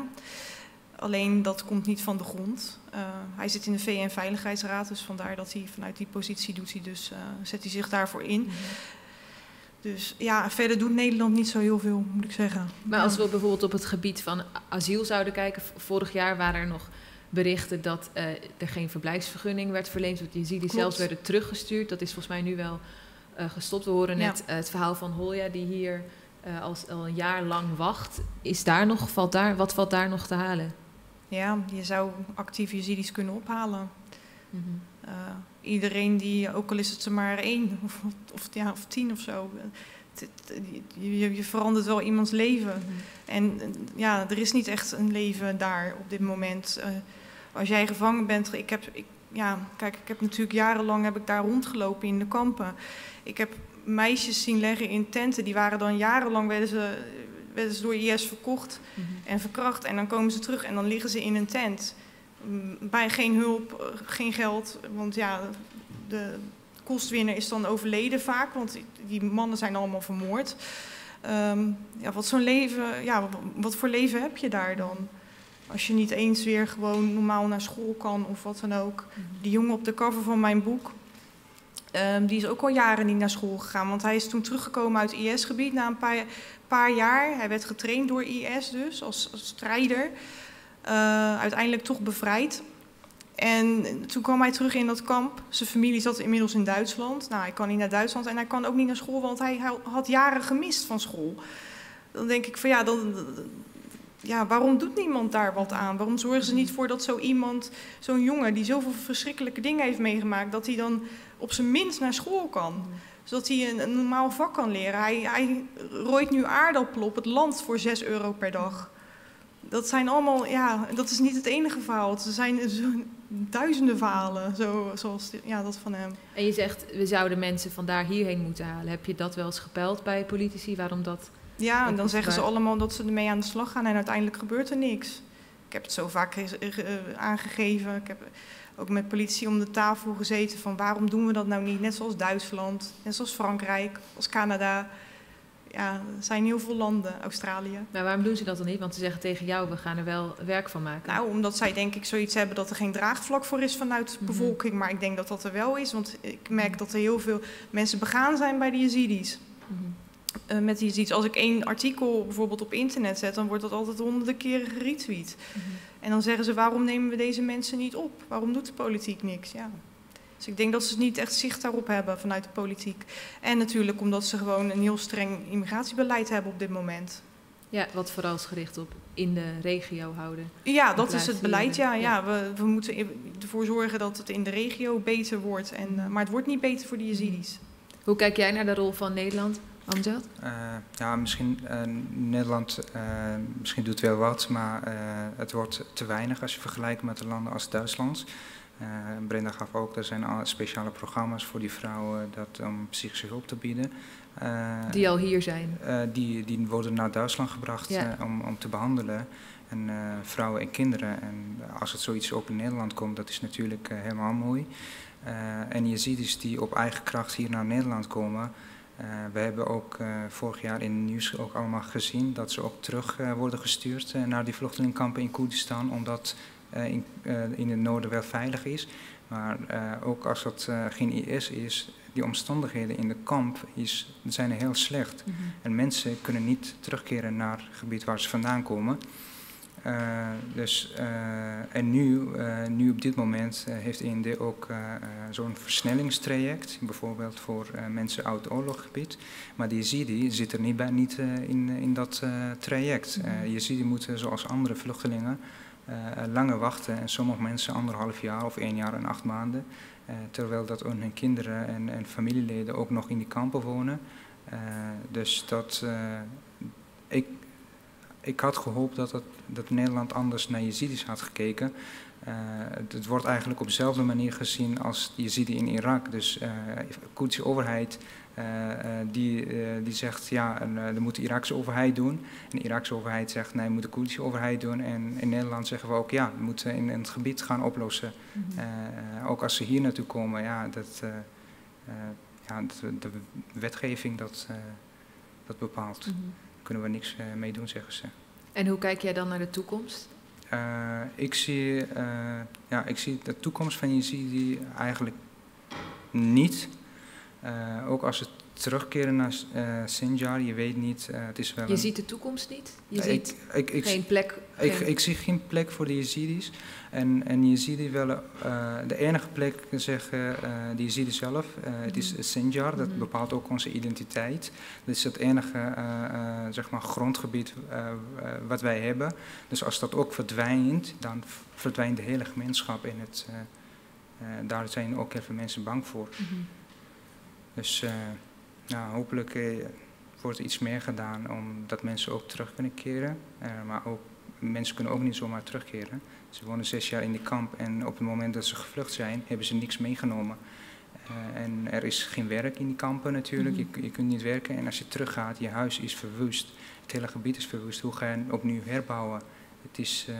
Alleen dat komt niet van de grond. Uh, hij zit in de VN-veiligheidsraad, dus vandaar dat hij vanuit die positie doet hij dus, uh, zet hij zich daarvoor in. Mm -hmm. Dus ja, verder doet Nederland niet zo heel veel, moet ik zeggen. Maar als we bijvoorbeeld op het gebied van asiel zouden kijken, vorig jaar waren er nog berichten dat uh, er geen verblijfsvergunning werd verleend, dat die die zelfs werden teruggestuurd. Dat is volgens mij nu wel gestopt. We horen net ja. uh, het verhaal van Holja, die hier uh, als, al een jaar lang wacht. Is daar nog, valt daar, wat valt daar nog te halen? Ja, je zou actief Jezidis kunnen ophalen. Mm -hmm. iedereen die, ook al is het er maar één of, of, ja, of tien of zo. Je, je verandert wel iemands leven. Mm -hmm. En ja, er is niet echt een leven daar op dit moment. als jij gevangen bent, ik heb, ik, ja, kijk, ik heb natuurlijk jarenlang heb ik daar rondgelopen in de kampen. Ik heb meisjes zien leggen in tenten. Die waren dan jarenlang werden ze, werden ze door IS verkocht mm -hmm. en verkracht. En dan komen ze terug en dan liggen ze in een tent. Bij geen hulp, geen geld. Want ja, de kostwinner is dan overleden vaak. Want die mannen zijn allemaal vermoord. Um, ja, wat zo'n leven, ja, wat voor leven heb je daar dan? Als je niet eens weer gewoon normaal naar school kan of wat dan ook. Die jongen op de cover van mijn boek, um, die is ook al jaren niet naar school gegaan. Want hij is toen teruggekomen uit IS-gebied na een paar, paar, jaar. Hij werd getraind door IS dus, als, als strijder. Uh, uiteindelijk toch bevrijd. En toen kwam hij terug in dat kamp. Zijn familie zat inmiddels in Duitsland. Nou, hij kan niet naar Duitsland en hij kan ook niet naar school, want hij had jaren gemist van school. Dan denk ik van ja, dan, ja, waarom doet niemand daar wat aan? Waarom zorgen ze niet voor dat zo iemand, zo'n jongen die zoveel verschrikkelijke dingen heeft meegemaakt, dat hij dan op zijn minst naar school kan? Zodat hij een, normaal vak kan leren. Hij, hij rooit nu aardappelen op het land voor 6 euro per dag. Dat zijn allemaal, ja, dat is niet het enige verhaal. Er zijn [LAUGHS] zo duizenden verhalen, zo, zoals ja, dat van hem. En je zegt, we zouden mensen vandaar hierheen moeten halen. Heb je dat wel eens gepeld bij politici, waarom dat... Ja, en dan zeggen ze allemaal dat ze ermee aan de slag gaan en uiteindelijk gebeurt er niks. Ik heb het zo vaak aangegeven. Ik heb ook met politie om de tafel gezeten van waarom doen we dat nou niet? Net zoals Duitsland, net zoals Frankrijk, als Canada. Ja, er zijn heel veel landen, Australië. Maar waarom doen ze dat dan niet? Want ze zeggen tegen jou, we gaan er wel werk van maken. Nou, omdat zij denk ik zoiets hebben dat er geen draagvlak voor is vanuit de bevolking. Maar ik denk dat dat er wel is, want ik merk dat er heel veel mensen begaan zijn bij de Yazidis. Mm -hmm. Uh, met iets. Als ik één artikel bijvoorbeeld op internet zet, dan wordt dat altijd honderden keren geretweet. Mm -hmm. En dan zeggen ze, waarom nemen we deze mensen niet op? Waarom doet de politiek niks? Ja. Dus ik denk dat ze niet echt zicht daarop hebben vanuit de politiek. En natuurlijk omdat ze gewoon een heel streng immigratiebeleid hebben op dit moment. Ja, wat vooral is gericht op in de regio houden. Ja, dat is het beleid. Ja, ja. ja we, we, moeten ervoor zorgen dat het in de regio beter wordt. En, uh, maar het wordt niet beter voor de Yazidis. Hoe kijk jij naar de rol van Nederland? Amjad? Uh, ja, misschien uh, Nederland uh, misschien doet wel wat, maar het wordt te weinig als je vergelijkt met de landen als Duitsland. Brenda gaf ook, er zijn al speciale programma's voor die vrouwen dat, om psychische hulp te bieden. die al hier zijn? die, die worden naar Duitsland gebracht ja. om, om te behandelen. En vrouwen en kinderen. En als het zoiets ook in Nederland komt, dat is natuurlijk helemaal mooi. en je ziet dus die op eigen kracht hier naar Nederland komen. Uh, we hebben ook uh, vorig jaar in het nieuws ook allemaal gezien dat ze ook terug uh, worden gestuurd naar die vluchtelingenkampen in Koerdistan, omdat in, in het noorden wel veilig is. Maar ook als dat geen IS is, die omstandigheden in de kamp is, zijn heel slecht. Mm -hmm. En mensen kunnen niet terugkeren naar het gebied waar ze vandaan komen. Uh, dus, uh, en nu, uh, nu op dit moment heeft IND ook zo'n versnellingstraject, bijvoorbeeld voor mensen uit het oorlogsgebied. Maar die Yazidi zit er niet, bij, niet in, in dat traject. -hmm. Yazidi moeten, zoals andere vluchtelingen, langer wachten. En sommige mensen anderhalf jaar of één jaar en acht maanden. terwijl dat hun kinderen en, en, familieleden ook nog in die kampen wonen. dus dat, ik, ik had gehoopt dat, het, dat Nederland anders naar Jezidis had gekeken. Uh, het, het, wordt eigenlijk op dezelfde manier gezien als Jezidi in Irak. Dus uh, de Koerdische overheid uh, die, die zegt ja, en, dat moet de Iraakse overheid doen. En de Iraakse overheid zegt nee, moet de Koerdische overheid doen. En in Nederland zeggen we ook ja, we moeten in, in het gebied gaan oplossen. Mm -hmm. ook als ze hier naartoe komen, ja, dat, ja, de, de, wetgeving dat, dat bepaalt. Mm -hmm. Kunnen we niks mee doen, zeggen ze. En hoe kijk jij dan naar de toekomst? Uh, ik, zie, uh, ja, ik zie de toekomst van Yazidi eigenlijk niet. Uh, ook als het terugkeren naar Sinjar, je weet niet, het is wel... Je een... ziet de toekomst niet? Je ziet ik, ik, geen plek? Ik, geen... ik, zie geen plek voor de Yazidis. En, en Yazidi willen de enige plek zeggen, de Yazidi zelf, het is mhm. Sinjar, dat mm. bepaalt ook onze identiteit. Dat is het enige zeg maar grondgebied wat wij hebben. Dus als dat ook verdwijnt, dan verdwijnt de hele gemeenschap in het... daar zijn ook heel veel mensen bang voor. Mm -hmm. Dus nou, hopelijk eh, wordt er iets meer gedaan om dat mensen ook terug kunnen keren. Uh, maar ook, mensen kunnen ook niet zomaar terugkeren. Ze wonen zes jaar in die kamp en op het moment dat ze gevlucht zijn, hebben ze niks meegenomen. Uh, en er is geen werk in die kampen natuurlijk, -hmm. je, je, kunt niet werken. En als je teruggaat, je huis is verwoest, het hele gebied is verwoest. Hoe ga je opnieuw herbouwen? Het is, uh,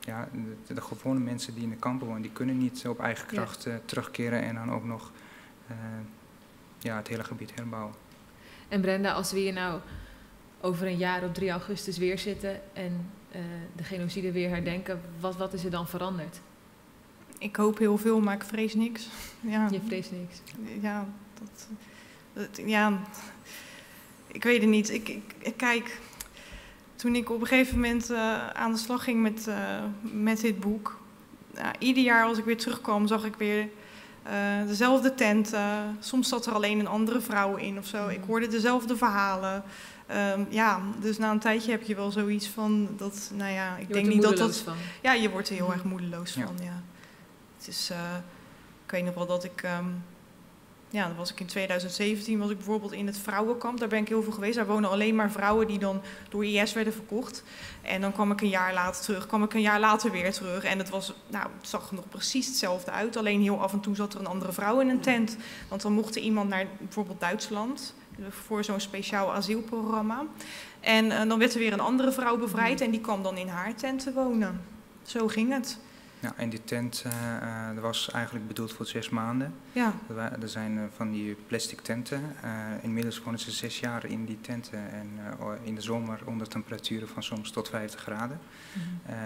ja, de, de, gewone mensen die in de kampen wonen, die kunnen niet op eigen kracht ja. terugkeren en dan ook nog ja, het hele gebied herbouwen. En Brenda, als we hier nou over een jaar op 3 augustus weer zitten en de genocide weer herdenken, wat, wat is er dan veranderd? Ik hoop heel veel, maar ik vrees niks. [LAUGHS] Ja. Je vreest niks? Ja, dat, dat, ja ik weet het niet. Ik, ik, ik, kijk, toen ik op een gegeven moment uh, aan de slag ging met, uh, met dit boek, ieder jaar als ik weer terugkwam, zag ik weer uh, dezelfde tenten. Soms zat er alleen een andere vrouw in of zo. Ik mm. hoorde dezelfde verhalen. Um, ja, dus na een tijdje heb je wel zoiets van dat, nou ja, ik je denk niet dat dat. Van. Ja, je wordt er heel mm. erg moedeloos ja. van. Ja. Het is, uh, ik weet nog wel dat ik. Um, ja, dan was ik in 2017 was ik bijvoorbeeld in het vrouwenkamp. Daar ben ik heel veel geweest. Daar wonen alleen maar vrouwen die dan door IS werden verkocht. En dan kwam ik een jaar later terug. kwam ik een jaar later weer terug. En het, was, nou, het zag er nog precies hetzelfde uit. Alleen heel af en toe zat er een andere vrouw in een tent. Want dan mocht er iemand naar bijvoorbeeld Duitsland. Voor zo'n speciaal asielprogramma. En uh, dan werd er weer een andere vrouw bevrijd. En die kwam dan in haar tent te wonen. Zo ging het. Ja, en die tent uh, dat was eigenlijk bedoeld voor zes maanden. Ja. Er, zijn uh, van die plastic tenten. Inmiddels wonen ze zes jaar in die tenten. En in de zomer onder temperaturen van soms tot 50 graden. Mm -hmm.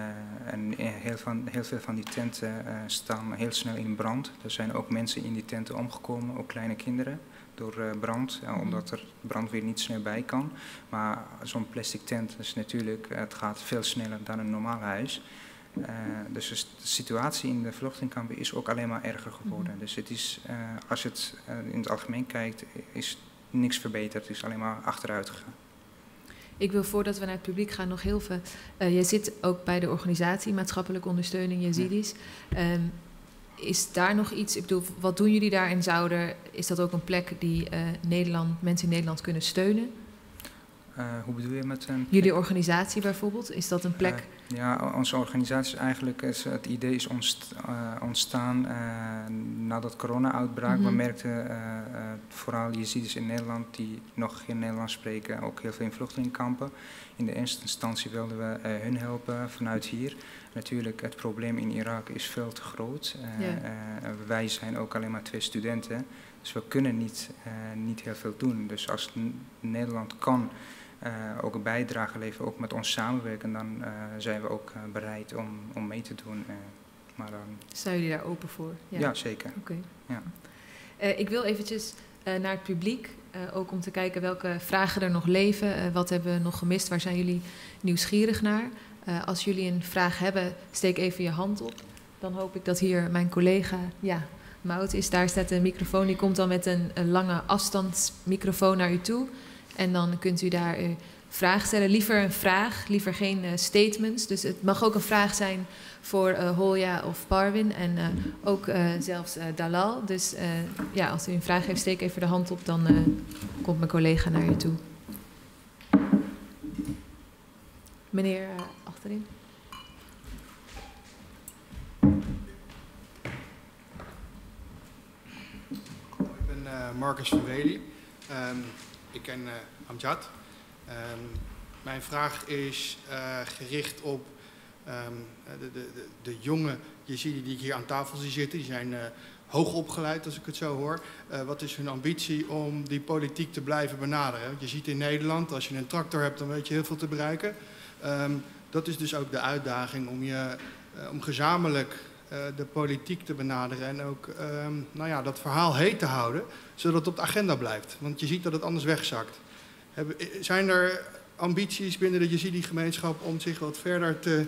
en heel, van, heel, veel van die tenten staan heel snel in brand. Er zijn ook mensen in die tenten omgekomen, ook kleine kinderen door brand, ja, omdat er brandweer niet snel bij kan. Maar zo'n plastic tent is natuurlijk, het gaat veel sneller dan een normaal huis. Uh, dus de situatie in de vluchtelingkampen is ook alleen maar erger geworden. Mm. Dus het is, uh, als je het in het algemeen kijkt, is niks verbeterd. Het is alleen maar achteruit gegaan. Ik wil voordat we naar het publiek gaan nog heel veel. jij zit ook bij de organisatie Maatschappelijke Ondersteuning Yazidis. Ja. Um, is daar nog iets, ik bedoel, wat doen jullie daar in Zouder? Is dat ook een plek die Nederland, mensen in Nederland kunnen steunen? Uh, hoe bedoel je met een... Jullie organisatie bijvoorbeeld, is dat een plek? Uh, ja, onze organisatie is eigenlijk, is, het idee is ontst, ontstaan nadat corona-uitbraak. Mm -hmm. We merkten vooral Jezidis in Nederland die nog geen Nederlands spreken, ook heel veel in vluchtelingkampen. In de eerste instantie wilden we hun helpen vanuit hier. Natuurlijk, het probleem in Irak is veel te groot. Yeah. wij zijn ook alleen maar twee studenten. Dus we kunnen niet, niet heel veel doen. Dus als Nederland kan uh, ook een bijdrage leveren, ook met ons samenwerken, dan uh, zijn we ook uh, bereid om, om mee te doen. maar dan... Zijn jullie daar open voor? Ja, ja zeker. Oké. Okay. Ja. ik wil eventjes naar het publiek, ook om te kijken welke vragen er nog leven. wat hebben we nog gemist? Waar zijn jullie nieuwsgierig naar? Als jullie een vraag hebben, steek even je hand op. Dan hoop ik dat hier mijn collega, ja, Mout is. Daar staat een microfoon. Die komt dan met een, lange afstandsmicrofoon naar u toe. En dan kunt u daar uw vraag stellen. Liever een vraag, liever geen uh, statements. Dus het mag ook een vraag zijn voor uh, Holja of Parwin en ook zelfs Dalal. Dus ja, als u een vraag heeft, steek even de hand op, dan komt mijn collega naar u toe. Meneer uh, achterin. Ik ben uh, Marcus van. Um, ik ken uh, Amjad. Um, mijn vraag is gericht op um, de, de, de, de, jonge Jezidi die ik hier aan tafel zie zitten. Die zijn hoog opgeleid, als ik het zo hoor. Wat is hun ambitie om die politiek te blijven benaderen? Je ziet in Nederland, als je een tractor hebt, dan weet je heel veel te bereiken. Um, dat is dus ook de uitdaging om, je, uh, om gezamenlijk uh, de politiek te benaderen en ook um, nou ja, dat verhaal heet te houden, zodat het op de agenda blijft. Want je ziet dat het anders wegzakt. Hebben, zijn er ambities binnen de Jezidi-gemeenschap om zich wat verder te,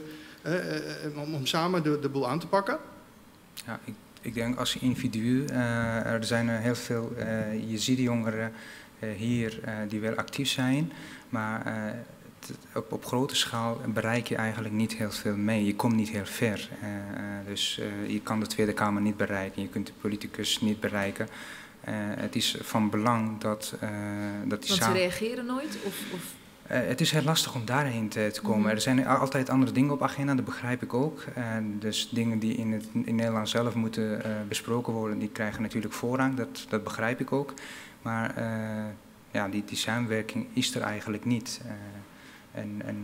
om, samen de, de boel aan te pakken? Ja, ik ik denk als individu, er zijn heel veel Jezidi-jongeren hier die wel actief zijn, maar op, op, grote schaal bereik je eigenlijk niet heel veel mee. Je komt niet heel ver. dus je kan de Tweede Kamer niet bereiken, je kunt de politicus niet bereiken. het is van belang dat, dat die Want ze reageren nooit? Of, of het is heel lastig om daarheen te, te komen. Mm. Er zijn altijd andere dingen op agenda, dat begrijp ik ook. Dus dingen die in, het, in Nederland zelf moeten besproken worden, die krijgen natuurlijk voorrang, dat, dat begrijp ik ook. Maar ja, die, die samenwerking is er eigenlijk niet. En, en,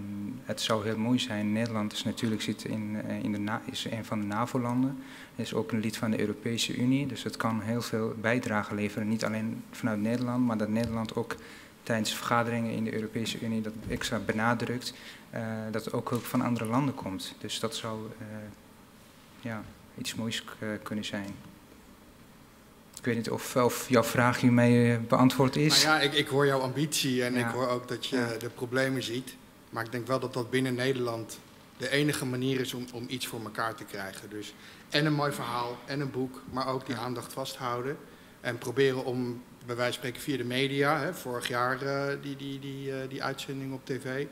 het zou heel mooi zijn. Nederland is natuurlijk zit in, in de is een van de NAVO-landen. is ook een lid van de Europese Unie. Dus het kan heel veel bijdrage leveren. Niet alleen vanuit Nederland, maar dat Nederland ook tijdens vergaderingen in de Europese Unie dat extra benadrukt, uh, dat ook hulp van andere landen komt. Dus dat zou uh, ja, iets moois kunnen zijn. Ik weet niet of, of jouw vraag hiermee beantwoord is. Nou ja, ik, ik hoor jouw ambitie en ja. ik hoor ook dat je ja. de problemen ziet. Maar ik denk wel dat dat binnen Nederland de enige manier is om, om iets voor elkaar te krijgen. Dus en een mooi verhaal en een boek, maar ook die aandacht vasthouden. En proberen om bij wijze van spreken via de media, hè, vorig jaar uh, die, die, die, uh, die uitzending op tv,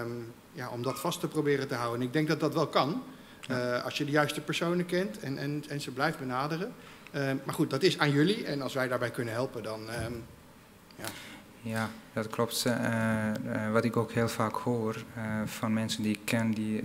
um, ja, om dat vast te proberen te houden. En ik denk dat dat wel kan, uh, als je de juiste personen kent en, en, en ze blijft benaderen. Maar goed, dat is aan jullie en als wij daarbij kunnen helpen, dan um, ja. Ja, dat klopt. Uh, uh, wat ik ook heel vaak hoor uh, van mensen die ik ken die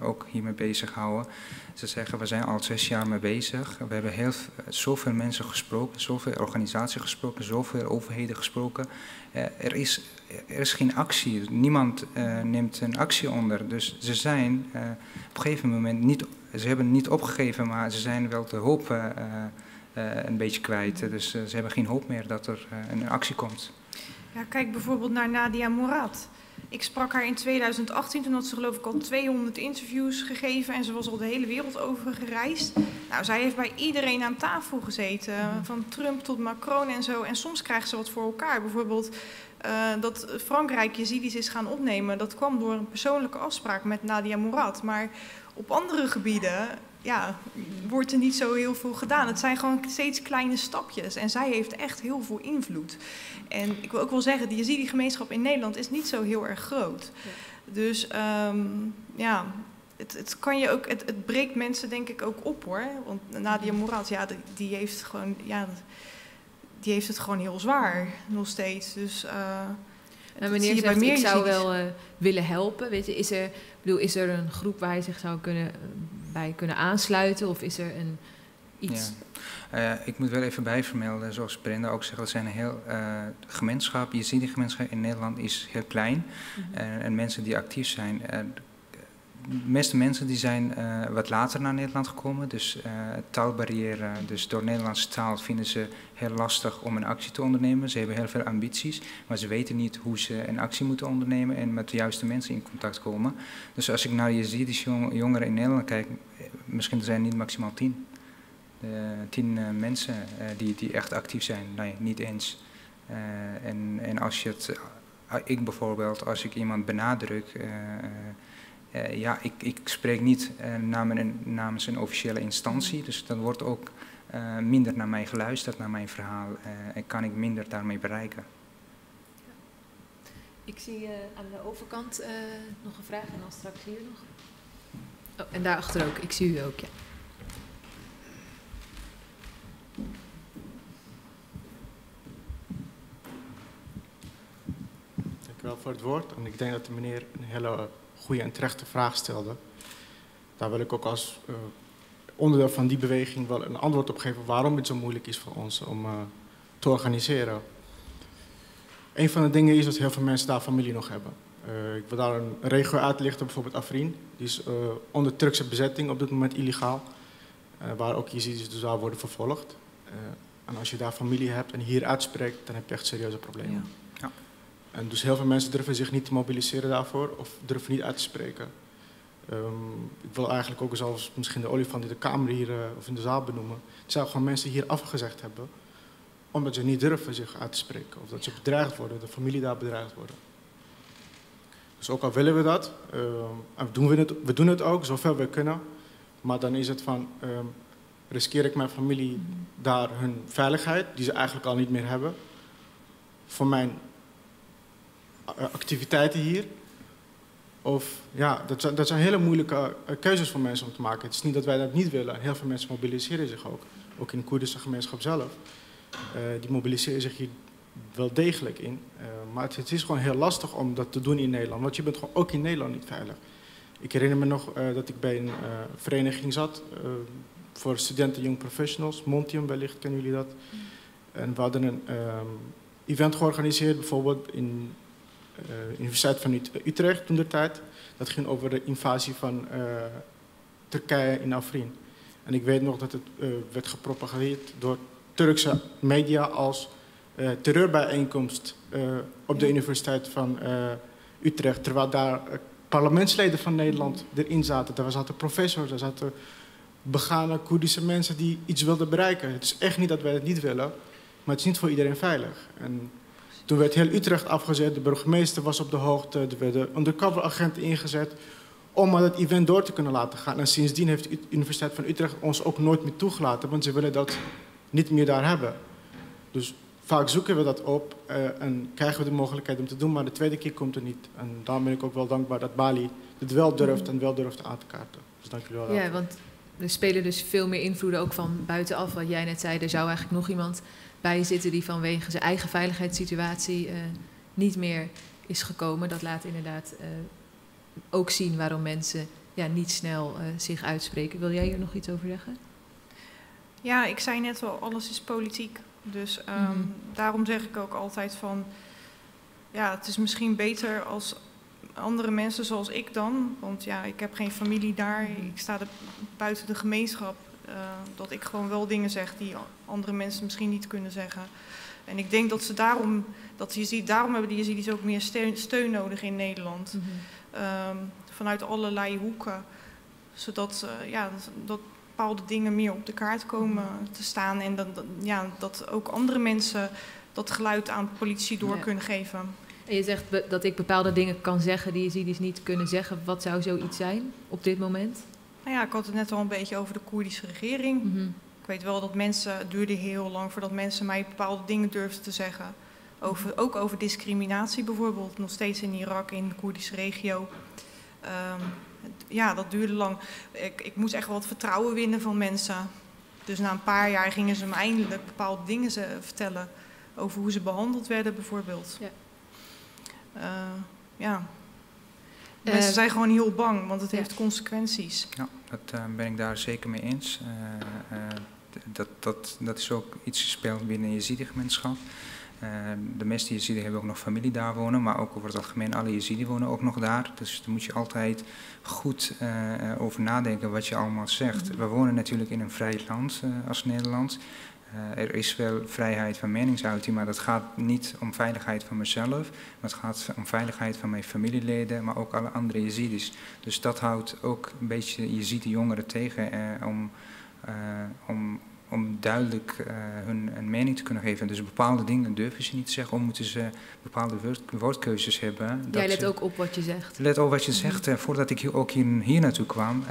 ook hiermee bezighouden. Ze zeggen, we zijn al zes jaar mee bezig. We hebben heel, zoveel mensen gesproken, zoveel organisaties gesproken, zoveel overheden gesproken. er, is, er is geen actie. Niemand neemt een actie onder. Dus ze zijn op een gegeven moment niet, ze hebben niet opgegeven, maar ze zijn wel de hoop een beetje kwijt. Dus ze hebben geen hoop meer dat er een actie komt. Ja, kijk bijvoorbeeld naar Nadia Morad. Ik sprak haar in 2018, toen had ze geloof ik al 200 interviews gegeven en ze was al de hele wereld over gereisd. Nou, zij heeft bij iedereen aan tafel gezeten, van Trump tot Macron en zo. En soms krijgt ze wat voor elkaar. Bijvoorbeeld uh, dat Frankrijk Jezidis is gaan opnemen, dat kwam door een persoonlijke afspraak met Nadia Morad. Maar op andere gebieden ja, wordt er niet zo heel veel gedaan. Het zijn gewoon steeds kleine stapjes. En zij heeft echt heel veel invloed. En ik wil ook wel zeggen, de Yazidi-gemeenschap in Nederland is niet zo heel erg groot. Ja. Dus um, ja, het, het, kan je ook, het, het, breekt mensen denk ik ook op hoor. Want Nadia Morat, ja, die, die heeft gewoon, ja, die heeft het gewoon heel zwaar nog steeds. Dus... Uh, nou, meneer zegt, ik zou wel uh, willen helpen. Weet je, is er, bedoel, is er een groep waar je zich zou kunnen, uh, bij kunnen aansluiten? Of is er een, iets... Ja. Uh, ik moet wel even bijvermelden, zoals Brenda ook zegt, dat zijn een heel uh, gemeenschap, je ziet die gemeenschap in Nederland is heel klein. Mm -hmm. uh, en mensen die actief zijn, de meeste mensen die zijn wat later naar Nederland gekomen, dus taalbarrière, dus door Nederlandse taal vinden ze heel lastig om een actie te ondernemen. Ze hebben heel veel ambities, maar ze weten niet hoe ze een actie moeten ondernemen en met de juiste mensen in contact komen. Dus als ik naar je Jezidische jongeren in Nederland kijk, misschien zijn er niet maximaal tien uh, tien uh, mensen uh, die, die echt actief zijn. Nee, niet eens. en, en als je het, ik bijvoorbeeld, als ik iemand benadruk, ja, ik, ik spreek niet namens een, namens een officiële instantie, dus dan wordt ook minder naar mij geluisterd, naar mijn verhaal, en kan ik minder daarmee bereiken. Ik zie aan de overkant nog een vraag en dan straks hier nog. Oh, en daarachter ook, ik zie u ook, ja. voor het woord. En ik denk dat de meneer een hele goede en terechte vraag stelde. Daar wil ik ook als uh, onderdeel van die beweging wel een antwoord op geven waarom het zo moeilijk is voor ons om uh, te organiseren. Een van de dingen is dat heel veel mensen daar familie nog hebben. Uh, ik wil daar een regio uitlichten, bijvoorbeeld Afrin. Die is onder Turkse bezetting op dit moment illegaal. waar ook Yazidis dus daar worden vervolgd. en als je daar familie hebt en hier uitspreekt, dan heb je echt serieuze problemen. En dus heel veel mensen durven zich niet te mobiliseren daarvoor of durven niet uit te spreken. Um, ik wil eigenlijk ook zelfs misschien de olifant in de kamer hier uh, of in de zaal benoemen. Het zijn gewoon mensen hier afgezegd hebben, omdat ze niet durven zich uit te spreken. Of dat ze bedreigd worden, de familie daar bedreigd worden. Dus ook al willen we dat, uh, en doen we, het, we doen het ook zoveel we kunnen. Maar dan is het van, um, riskeer ik mijn familie daar hun veiligheid, die ze eigenlijk al niet meer hebben, voor mijn eh, activiteiten hier. Of ja, dat zijn, dat zijn hele moeilijke eh, keuzes voor mensen om te maken. Het is niet dat wij dat niet willen. Heel veel mensen mobiliseren zich ook. Ook in de Koerdische gemeenschap zelf. Uh, die mobiliseren zich hier wel degelijk in. Uh, maar het, het, is gewoon heel lastig om dat te doen in Nederland. Want je bent gewoon ook in Nederland niet veilig. Ik herinner me nog uh, dat ik bij een vereniging zat. voor studenten Young Professionals. Montium, wellicht kennen jullie dat. En we hadden een ehm, event georganiseerd. Bijvoorbeeld in Universiteit van Utrecht toen de tijd. Dat ging over de invasie van uh, Turkije in Afrin. En ik weet nog dat het uh, werd gepropageerd door Turkse media als terreurbijeenkomst op de Universiteit van Utrecht. Terwijl daar parlementsleden van Nederland erin zaten. Daar zaten professors, daar zaten begane Koerdische mensen die iets wilden bereiken. Het is echt niet dat wij het niet willen, maar het is niet voor iedereen veilig. En toen werd heel Utrecht afgezet, de burgemeester was op de hoogte, er werden undercover agenten ingezet om maar dat event door te kunnen laten gaan. En sindsdien heeft de Universiteit van Utrecht ons ook nooit meer toegelaten, want ze willen dat niet meer daar hebben. Dus vaak zoeken we dat op uh, en krijgen we de mogelijkheid om te doen, maar de tweede keer komt er niet. En daarom ben ik ook wel dankbaar dat Bali het wel durft en wel durft aan te kaarten. Dus dank jullie wel. Ja, want er spelen dus veel meer invloeden ook van buitenaf. Wat jij net zei, er zou eigenlijk nog iemand bij zitten die vanwege zijn eigen veiligheidssituatie uh, niet meer is gekomen. Dat laat inderdaad uh, ook zien waarom mensen ja, niet snel uh, zich uitspreken. Wil jij hier nog iets over zeggen? Ja, ik zei net al, alles is politiek. Dus um, mm -hmm. daarom zeg ik ook altijd van... Ja, het is misschien beter als andere mensen zoals ik dan... want ja, ik heb geen familie daar, mhm. ik sta buiten de gemeenschap... Uh, dat ik gewoon wel dingen zeg die andere mensen misschien niet kunnen zeggen. En ik denk dat ze daarom, dat je ziet, daarom hebben die Yazidis ook meer steun, steun nodig in Nederland. Mm -hmm. um, vanuit allerlei hoeken. Zodat uh, ja, dat, dat, bepaalde dingen meer op de kaart komen mm -hmm. te staan. En dat, dat, ja, dat ook andere mensen dat geluid aan de politie door ja. kunnen geven. En je zegt dat ik bepaalde dingen kan zeggen die Yazidis niet kunnen zeggen. Wat zou zoiets zijn op dit moment? Nou ja, ik had het net al een beetje over de Koerdische regering. Mm -hmm. Ik weet wel dat mensen, het duurde heel lang voordat mensen mij bepaalde dingen durfden te zeggen. Over, ook over discriminatie bijvoorbeeld, nog steeds in Irak, in de Koerdische regio. Um, ja, dat duurde lang. Ik, ik moest echt wel wat vertrouwen winnen van mensen. Dus na een paar jaar gingen ze me eindelijk bepaalde dingen ze vertellen over hoe ze behandeld werden bijvoorbeeld. Ja. Uh, ja. Uh, Mensen zijn gewoon heel bang, want het ja. heeft consequenties. Ja, dat uh, ben ik daar zeker mee eens. Uh, dat, dat, dat is ook iets gespeeld binnen je Jezidi-gemeenschap. de meeste Jezidi hebben ook nog familie daar wonen, maar ook over het algemeen alle Jezidi wonen ook nog daar. Dus daar moet je altijd goed over nadenken wat je allemaal zegt. Mm -hmm. We wonen natuurlijk in een vrij land als Nederland. Uh, er is wel vrijheid van meningsuiting, maar dat gaat niet om veiligheid van mezelf. Maar het gaat om veiligheid van mijn familieleden, maar ook alle andere Jezidis. Dus dat houdt ook een beetje Jezidi jongeren tegen uh, om, uh, om, om duidelijk hun een mening te kunnen geven. Dus bepaalde dingen durven ze niet te zeggen, of moeten ze bepaalde woord, woordkeuzes hebben. Jij let ze, ook op wat je zegt. Let op wat je zegt. voordat ik hier, ook hier, hier naartoe kwam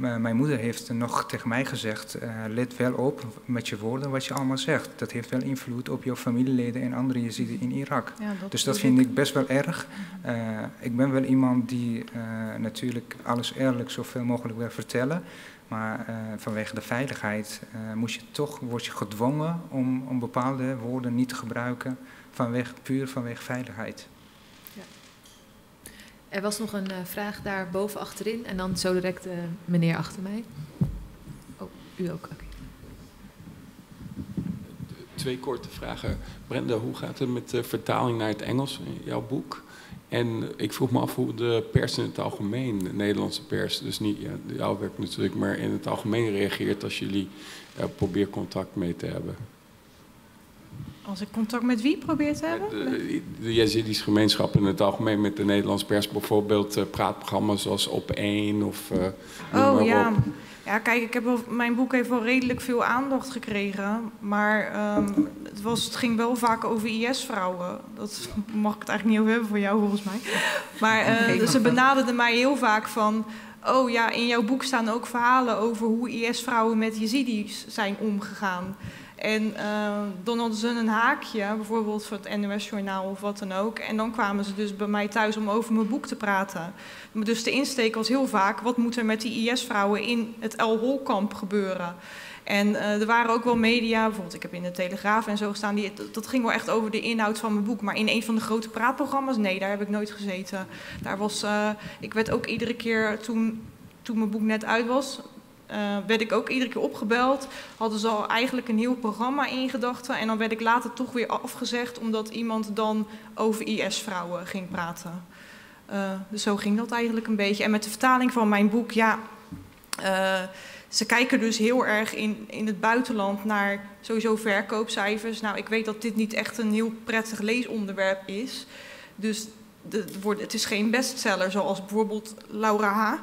mijn moeder heeft nog tegen mij gezegd: uh, let wel op met je woorden wat je allemaal zegt. Dat heeft wel invloed op jouw familieleden en andere Jeziden in Irak. Ja, dat dus dat vind ik best wel erg. Uh, ik ben wel iemand die uh, natuurlijk alles eerlijk zoveel mogelijk wil vertellen. Maar vanwege de veiligheid moet je toch, word je gedwongen om, om bepaalde woorden niet te gebruiken vanwege, puur vanwege veiligheid. Er was nog een vraag daar boven achterin en dan zo direct uh, meneer achter mij. Oh, u ook. Okay. Twee korte vragen. Brenda, hoe gaat het met de vertaling naar het Engels in jouw boek? En ik vroeg me af hoe de pers in het algemeen, de Nederlandse pers, dus niet jouw werk natuurlijk, maar in het algemeen reageert als jullie uh, probeert contact mee te hebben. Als ik contact met wie probeer te hebben? De, de Yazidische gemeenschap in het algemeen, met de Nederlandse pers, bijvoorbeeld uh, praatprogramma's zoals Op 1 of. Uh, oh ja. Op. Ja, kijk, ik heb wel, mijn boek heeft wel redelijk veel aandacht gekregen. Maar um, het, was, het ging wel vaak over IS-vrouwen. Dat mag ik het eigenlijk niet over hebben voor jou, volgens mij. Maar uh, ze benaderden mij heel vaak van... Oh ja, in jouw boek staan ook verhalen over hoe IS-vrouwen met Yazidis zijn omgegaan. En uh, dan hadden ze een haakje, bijvoorbeeld voor het NOS-journaal of wat dan ook. En dan kwamen ze dus bij mij thuis om over mijn boek te praten. Dus de insteek was heel vaak, wat moet er met die IS-vrouwen in het El Hol-kamp gebeuren? En uh, er waren ook wel media, bijvoorbeeld ik heb in de Telegraaf en zo gestaan, die, dat ging wel echt over de inhoud van mijn boek. Maar in een van de grote praatprogramma's, nee, daar heb ik nooit gezeten. Daar was, uh, ik werd ook iedere keer toen, toen mijn boek net uit was, uh, werd ik ook iedere keer opgebeld. Hadden ze al eigenlijk een heel programma in gedachten. En dan werd ik later toch weer afgezegd omdat iemand dan over IS-vrouwen ging praten. Uh, dus zo ging dat eigenlijk een beetje. En met de vertaling van mijn boek, ja. Uh, ze kijken dus heel erg in, in het buitenland naar sowieso verkoopcijfers. Nou, ik weet dat dit niet echt een heel prettig leesonderwerp is. Dus de, het is geen bestseller zoals bijvoorbeeld Laura H.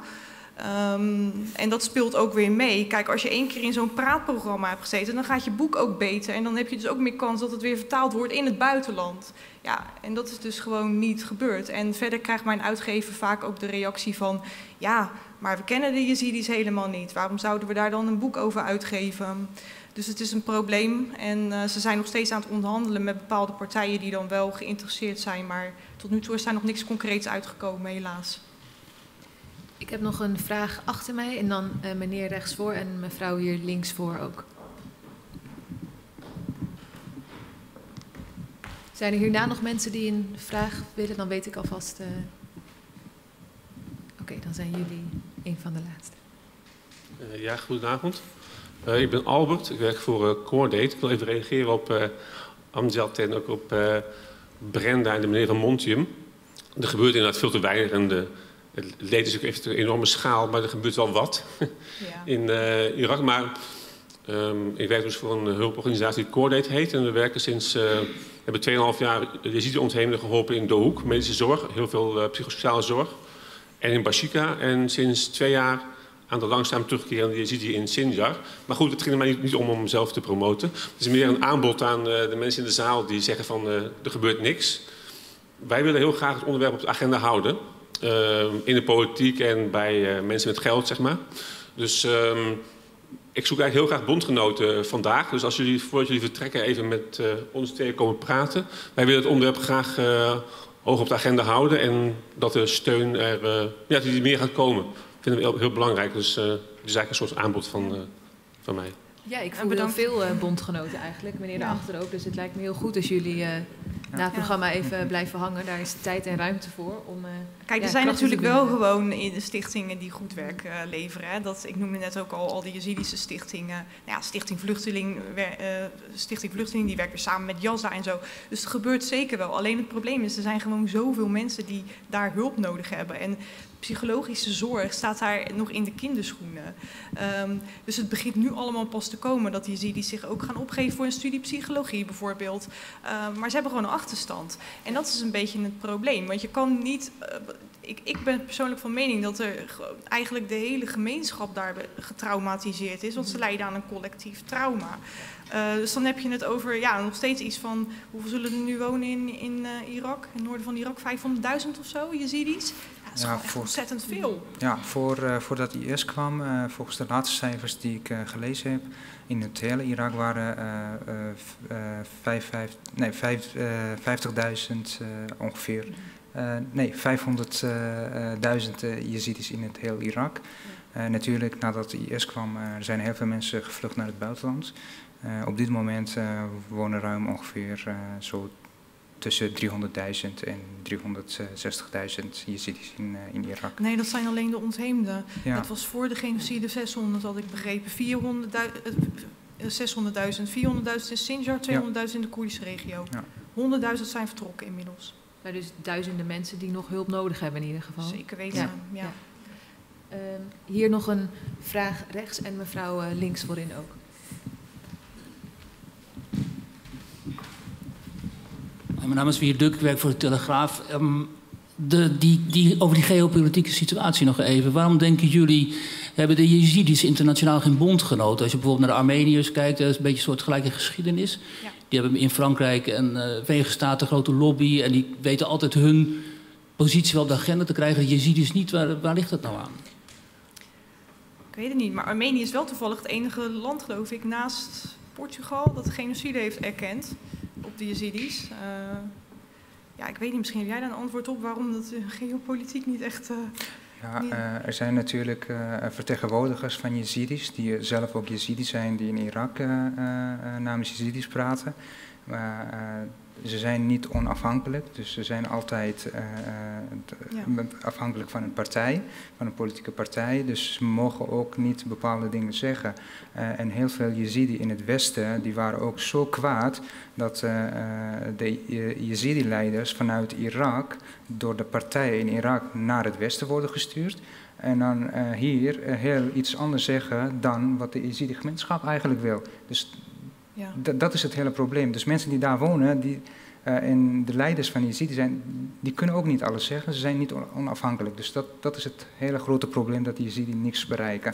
Um, en dat speelt ook weer mee. Kijk, als je één keer in zo'n praatprogramma hebt gezeten, dan gaat je boek ook beter. En dan heb je dus ook meer kans dat het weer vertaald wordt in het buitenland. Ja, en dat is dus gewoon niet gebeurd. En verder krijgt mijn uitgever vaak ook de reactie van... ja, maar we kennen de Yazidis helemaal niet. Waarom zouden we daar dan een boek over uitgeven? Dus het is een probleem. En uh, ze zijn nog steeds aan het onderhandelen met bepaalde partijen... die dan wel geïnteresseerd zijn. Maar tot nu toe is daar nog niks concreets uitgekomen, helaas. Ik heb nog een vraag achter mij en dan uh, meneer rechtsvoor en mevrouw hier linksvoor ook. Zijn er hierna nog mensen die een vraag willen? Dan weet ik alvast. Uh... Oké, dan zijn jullie een van de laatste. Uh, ja, goedenavond. ik ben Albert, ik werk voor Coordate. Ik wil even reageren op Amjad en ook op Brenda en de meneer van Montium. Er gebeurt inderdaad veel te weinig en de het leed is ook echt een enorme schaal, maar er gebeurt wel wat [LAUGHS] ja. in uh, Irak. Maar um, ik werk dus voor een hulporganisatie die Coordate heet. En we werken sinds, uh, hebben 2,5 jaar Yazidi-ontheemden geholpen in Dohoek, medische zorg, heel veel uh, psychosociale zorg. En in Bashika. En sinds twee jaar aan de langzaam terugkerende Yazidi in Sinjar. Maar goed, het ging er mij niet, niet om om mezelf te promoten. Het is meer een aanbod aan de mensen in de zaal die zeggen van er gebeurt niks. Wij willen heel graag het onderwerp op de agenda houden. Uh, in de politiek en bij uh, mensen met geld, zeg maar. Dus um, ik zoek eigenlijk heel graag bondgenoten vandaag. Dus als jullie, voordat jullie vertrekken, even met uh, ons twee komen praten. Wij willen het onderwerp graag hoog op de agenda houden. En dat de steun er ja, meer gaat komen. Ik vind het heel, heel belangrijk. Dus het is eigenlijk een soort aanbod van, van mij. Ja, ik voel heel veel uh, bondgenoten eigenlijk, meneer ja. daarachter ook. Dus het lijkt me heel goed als jullie uh, na het programma even blijven hangen. Daar is tijd en ruimte voor. Om, uh, Kijk, er zijn natuurlijk wel gewoon in de stichtingen die goed werk leveren. Hè. Dat, ik noemde net ook al al die Yazidische stichtingen. Nou ja, Stichting Vluchteling, Stichting Vluchteling, die werkt weer samen met Jazza en zo. Dus het gebeurt zeker wel. Alleen het probleem is, er zijn gewoon zoveel mensen die daar hulp nodig hebben. En psychologische zorg staat daar nog in de kinderschoenen. Um, dus het begint nu allemaal pas te komen dat die die zich ook gaan opgeven voor een studie psychologie bijvoorbeeld. Uh, maar ze hebben gewoon een achterstand. En dat is een beetje het probleem. Want je kan niet. Uh, ik, ik, ben persoonlijk van mening dat er eigenlijk de hele gemeenschap daar getraumatiseerd is. Want ze lijden aan een collectief trauma. Uh, dus dan heb je het over ja, nog steeds iets van hoeveel zullen er nu wonen in, in uh, Irak, in het noorden van Irak? 500.000 of zo, Yazidis? Ja, dat is ja, voor, ontzettend veel. Ja, voor, uh, voordat IS kwam, volgens de laatste cijfers die ik gelezen heb, in het hele Irak waren nee, 50.000 ongeveer. nee, 500.000 Yazidis in het hele Irak. natuurlijk, nadat de IS kwam, zijn heel veel mensen gevlucht naar het buitenland. Uh, op dit moment uh, wonen ruim ongeveer uh, zo tussen 300.000 en 360.000 Yazidis in, uh, in Irak. Nee, dat zijn alleen de ontheemden. Ja. Dat was voor de genocide 600, had ik begrepen. 600.000, 400.000 in Sinjar, 200.000 in de Koerdische regio. Ja. 100.000 zijn vertrokken inmiddels. Maar dus duizenden mensen die nog hulp nodig hebben in ieder geval. Zeker weten, ja. ja. Uh, hier nog een vraag rechts en mevrouw uh, links voorin ook. Mijn naam is Wier Duk, ik werk voor de Telegraaf. Um, de, die, die, over die geopolitieke situatie nog even. Waarom denken jullie, hebben de Jezidis internationaal geen bondgenoten? Als je bijvoorbeeld naar de Armeniërs kijkt, dat is een beetje een soort gelijke geschiedenis. Ja. Die hebben in Frankrijk en uh, Verenigde Staten een grote lobby... en die weten altijd hun positie wel op de agenda te krijgen. De Jezidis niet, waar, waar ligt dat nou aan? Ik weet het niet, maar Armenië is wel toevallig het enige land, geloof ik, naast Portugal... dat de genocide heeft erkend op de Yazidis. Uh, ja, ik weet niet, misschien heb jij daar een antwoord op waarom dat uh, geopolitiek niet echt... Uh, ja, er zijn natuurlijk vertegenwoordigers van Yazidis, die zelf ook Yazidis zijn, die in Irak namens Yazidis praten. Maar ze zijn niet onafhankelijk, dus ze zijn altijd uh, ja. afhankelijk van een partij, van een politieke partij. Dus ze mogen ook niet bepaalde dingen zeggen. Uh, en heel veel Yazidi in het Westen, die waren ook zo kwaad dat uh, de Yazidi-leiders vanuit Irak door de partijen in Irak naar het Westen worden gestuurd. En dan hier heel iets anders zeggen dan wat de Yazidi-gemeenschap eigenlijk wil. Dus ja. Dat is het hele probleem. Dus mensen die daar wonen, die, uh, en de leiders van Yazidi zijn, die kunnen ook niet alles zeggen. Ze zijn niet onafhankelijk. Dus dat, dat is het hele grote probleem dat die Yazidi niks bereiken.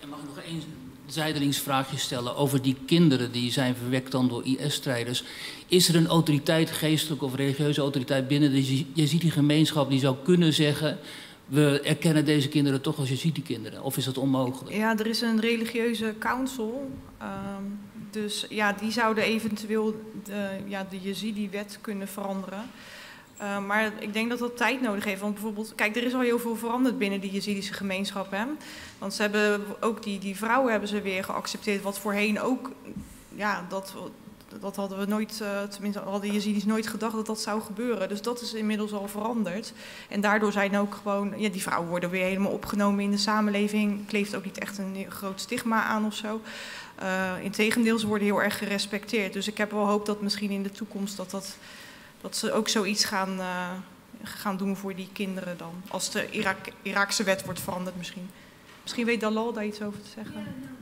En mag ik nog één zijdelingsvraagje stellen over die kinderen die zijn verwekt dan door IS-strijders. Is er een autoriteit, geestelijke of religieuze autoriteit binnen de Yazidi-gemeenschap die zou kunnen zeggen we erkennen deze kinderen toch als Yazidi-kinderen? Of is dat onmogelijk? Ja, er is een religieuze council. Um, dus ja, die zouden eventueel de, ja, de Yazidi-wet kunnen veranderen. Uh, maar ik denk dat dat tijd nodig heeft. Want bijvoorbeeld, kijk, er is al heel veel veranderd binnen die Yazidische gemeenschap. Hè? Want ze hebben ook die, die vrouwen hebben ze weer geaccepteerd. Wat voorheen ook, ja, dat, dat hadden we nooit, uh, tenminste hadden Yazidis nooit gedacht dat dat zou gebeuren. Dus dat is inmiddels al veranderd. En daardoor zijn ook gewoon, ja, die vrouwen worden weer helemaal opgenomen in de samenleving. Kleeft ook niet echt een groot stigma aan of zo. Uh, Integendeel, ze worden heel erg gerespecteerd. Dus ik heb wel hoop dat misschien in de toekomst dat, dat, dat ze ook zoiets gaan, uh, gaan doen voor die kinderen dan. Als de Irak, Iraakse wet wordt veranderd misschien. Misschien weet Dalal daar iets over te zeggen. Ja, nou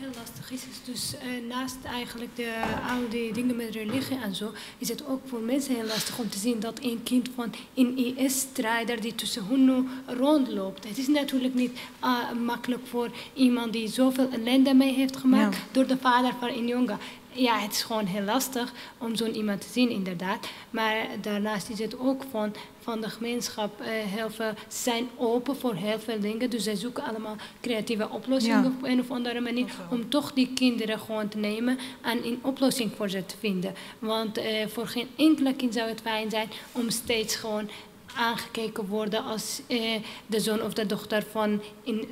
heel lastig is. Dus uh, naast eigenlijk de oude dingen met religie en zo, is het ook voor mensen heel lastig om te zien dat een kind van een IS-strijder die tussen hun rondloopt. Het is natuurlijk niet uh, makkelijk voor iemand die zoveel ellende mee heeft gemaakt ja. door de vader van een jongen ja, het is gewoon heel lastig om zo'n iemand te zien, inderdaad. Maar daarnaast is het ook van, van de gemeenschap uh, heel veel zijn open voor heel veel dingen. Dus zij zoeken allemaal creatieve oplossingen op een of andere manier. Om toch die kinderen gewoon te nemen en een oplossing voor ze te vinden. Want uh, voor geen enkele kind zou het fijn zijn om steeds gewoon aangekeken worden als uh, de zoon of de dochter van een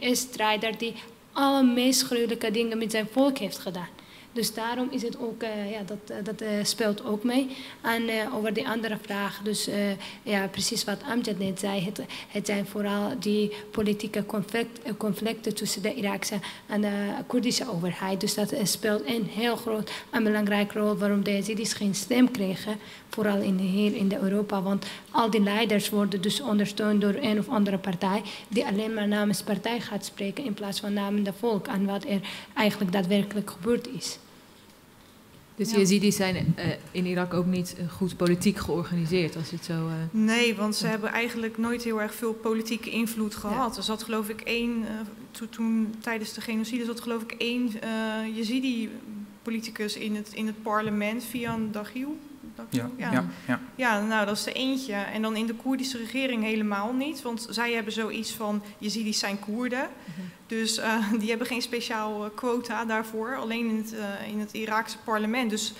IS-strijder die alle meest gruwelijke dingen met zijn volk heeft gedaan. Dus daarom is het ook, uh, ja, dat, uh, dat uh, speelt ook mee. En over die andere vraag, dus ja, precies wat Amjad net zei, het, het zijn vooral die politieke conflict, conflicten tussen de Iraakse en de Koerdische overheid. Dus dat speelt een heel groot en belangrijke rol waarom de Yazidis geen stem kregen, vooral in, hier in de Europa. Want al die leiders worden dus ondersteund door een of andere partij die alleen maar namens partij gaat spreken in plaats van namens het volk en wat er eigenlijk daadwerkelijk gebeurd is. Dus ja. Yazidis zijn uh, in Irak ook niet goed politiek georganiseerd, als het zo... Uh... Nee, want ze hebben eigenlijk nooit heel erg veel politieke invloed gehad. Ja. Er zat geloof ik één, uh, to, toen tijdens de genocide zat geloof ik één Yazidi-politicus in het, in het parlement, Fian Ja, ja. Ja, ja. ja, nou dat is er eentje. En dan in de Koerdische regering helemaal niet. Want zij hebben zoiets van, Yazidis zijn Koerden. Mm -hmm. Dus uh, [LAUGHS] die hebben geen speciaal uh, quota daarvoor. Alleen in het, uh, in het Iraakse parlement. Dus,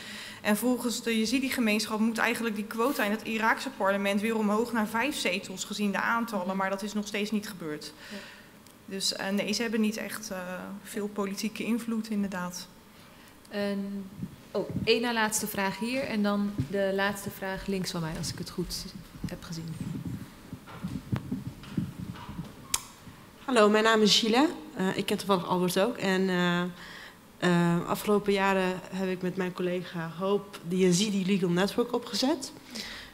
en volgens de Yazidi-gemeenschap moet eigenlijk die quota in het Iraakse parlement weer omhoog naar vijf zetels, gezien de aantallen. Maar dat is nog steeds niet gebeurd. Ja. Dus nee, ze hebben niet echt veel politieke invloed inderdaad. En Oh, één na laatste vraag hier en dan de laatste vraag links van mij, als ik het goed heb gezien. Hallo, mijn naam is Gila. Uh, ik ken toevallig Albert ook. En uh, afgelopen jaren heb ik met mijn collega Hoop de Yazidi Legal Network opgezet.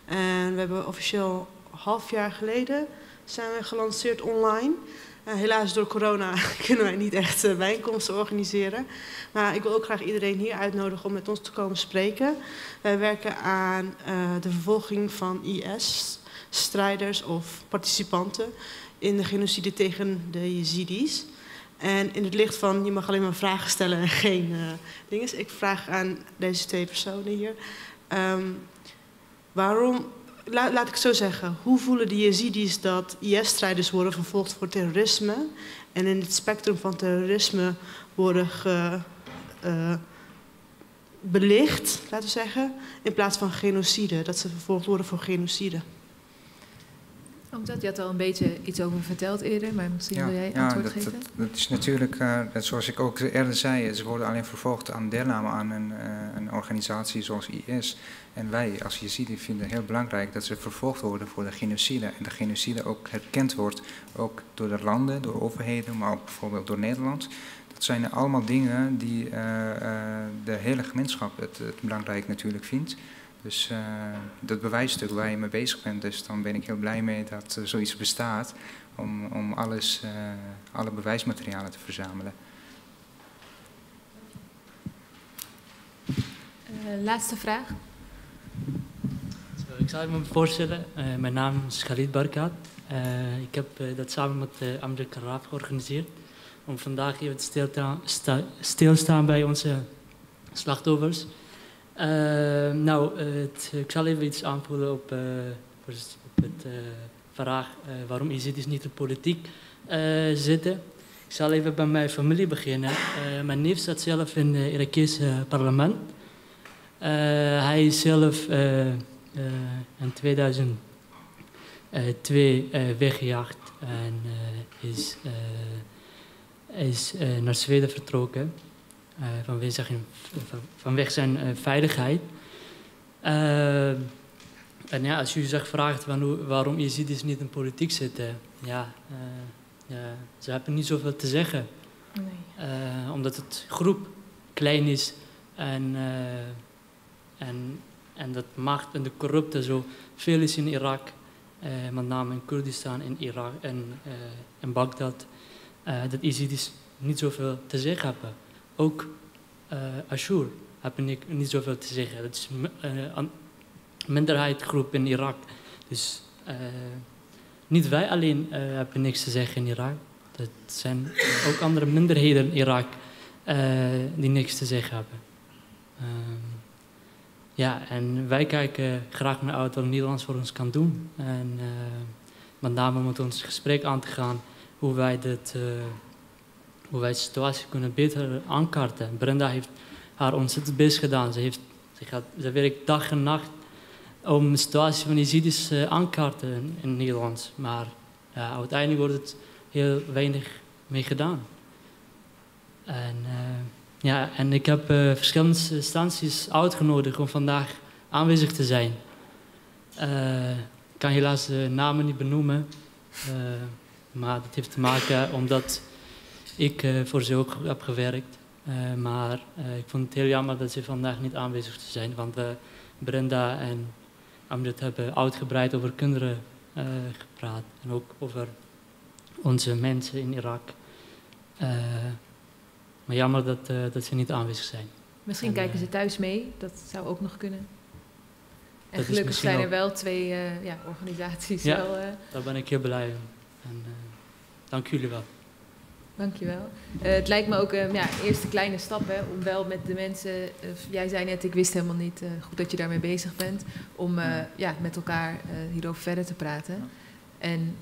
En we hebben officieel half jaar geleden zijn we gelanceerd online. Uh, helaas door corona [LAUGHS] kunnen wij niet echt uh, bijeenkomsten organiseren. Maar ik wil ook graag iedereen hier uitnodigen om met ons te komen spreken. Wij werken aan uh, de vervolging van IS-strijders of participanten in de genocide tegen de Yazidis. En in het licht van, je mag alleen maar vragen stellen en [LAUGHS] geen dingen. Ik vraag aan deze twee personen hier. Um, waarom laat, laat ik zo zeggen, hoe voelen de Yazidis dat IS-strijders worden vervolgd voor terrorisme en in het spectrum van terrorisme worden ge, uh, belicht, laten we zeggen, in plaats van genocide, dat ze vervolgd worden voor genocide? Omdat je had al een beetje iets over verteld eerder, maar misschien ja, wil jij ja, antwoord dat, geven? Dat, dat is natuurlijk, uh, zoals ik ook eerder zei, ze worden alleen vervolgd aan deelname aan een, uh, een organisatie zoals IS. En wij als Yazidi vinden heel belangrijk dat ze vervolgd worden voor de genocide. En de genocide ook herkend wordt, ook door de landen, door overheden, maar ook bijvoorbeeld door Nederland. Dat zijn allemaal dingen die uh, de hele gemeenschap het, het belangrijk natuurlijk vindt. Dus uh, dat bewijsstuk waar je mee bezig bent, dus dan ben ik heel blij mee dat er zoiets bestaat om, om alles, alle bewijsmaterialen te verzamelen. Laatste vraag. Ik zal me voorstellen, mijn naam is Khalid Barkat. ik heb dat samen met Amr Karaf georganiseerd om vandaag even te stilstaan bij onze slachtoffers. Uh, nou, ik zal even iets aanvullen op, uh, op het uh, vraag waarom ISIS niet in politiek zitten. Ik zal even bij mijn familie beginnen. mijn neef zat zelf in het Irakese parlement. Hij is zelf in 2002 weggejaagd en is, is naar Zweden vertrokken. Vanwege zijn, vanwege zijn veiligheid. En ja, als u zich vraagt van waarom Yazidis niet in politiek zitten, ja, ja, ze hebben niet zoveel te zeggen. Nee. omdat het groep klein is en, en, en dat macht en de corrupte zo veel is in Irak, met name in Kurdistan, in Irak en in Bagdad, dat Yazidis niet zoveel te zeggen hebben ook uh, Ashur heb ik niet zoveel te zeggen. Dat is een uh, minderheidsgroep in Irak. Dus uh, niet wij alleen hebben niks te zeggen in Irak. Dat zijn ook andere minderheden in Irak die niks te zeggen hebben. Ja, en wij kijken graag naar uit wat Nederlands voor ons kan doen. En met name met ons gesprek aan te gaan hoe wij dit hoe wij de situatie kunnen beter aankaarten. Brenda heeft haar ontzettend best gedaan. Ze, heeft, ze, werkt dag en nacht om de situatie van Yazidis uh, aankaarten in, in Nederland. Maar uiteindelijk wordt het heel weinig mee gedaan. En, uh, ja, en ik heb uh, verschillende instanties uitgenodigd om vandaag aanwezig te zijn. ik kan helaas de namen niet benoemen. maar dat heeft te maken omdat ik voor ze ook heb gewerkt. Maar ik vond het heel jammer dat ze vandaag niet aanwezig zijn. Want Brenda en Amrit hebben uitgebreid over kinderen gepraat. En ook over onze mensen in Irak. Maar jammer dat, dat ze niet aanwezig zijn. Misschien en, kijken ze thuis mee, dat zou ook nog kunnen. En gelukkig zijn er wel twee ja, organisaties. Ja, Wel, eh, daar ben ik heel blij om. En, dank jullie wel. Dankjewel. Eh het lijkt me ook een ja, eerste kleine stap hè, om wel met de mensen. eh, jij zei net, ik wist helemaal niet. eh, goed dat je daarmee bezig bent. Om eh, ja, met elkaar eh, hierover verder te praten. En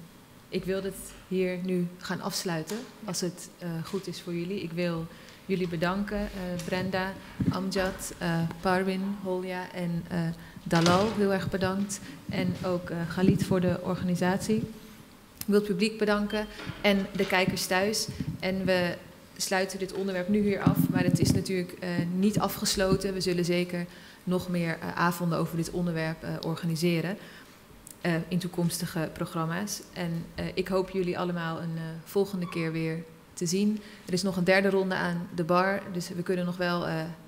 ik wil dit hier nu gaan afsluiten. Als het eh, goed is voor jullie. Ik wil jullie bedanken. eh, Brenda, Amjad, eh, Parwin, Holja en Dalal. Heel erg bedankt. En ook Galit voor de organisatie. Ik wil het publiek bedanken en de kijkers thuis. En we sluiten dit onderwerp nu hier af. Maar het is natuurlijk uh, niet afgesloten. We zullen zeker nog meer uh, avonden over dit onderwerp organiseren. in toekomstige programma's. En ik hoop jullie allemaal een volgende keer weer te zien. Er is nog een derde ronde aan de bar, dus we kunnen nog wel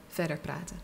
verder praten.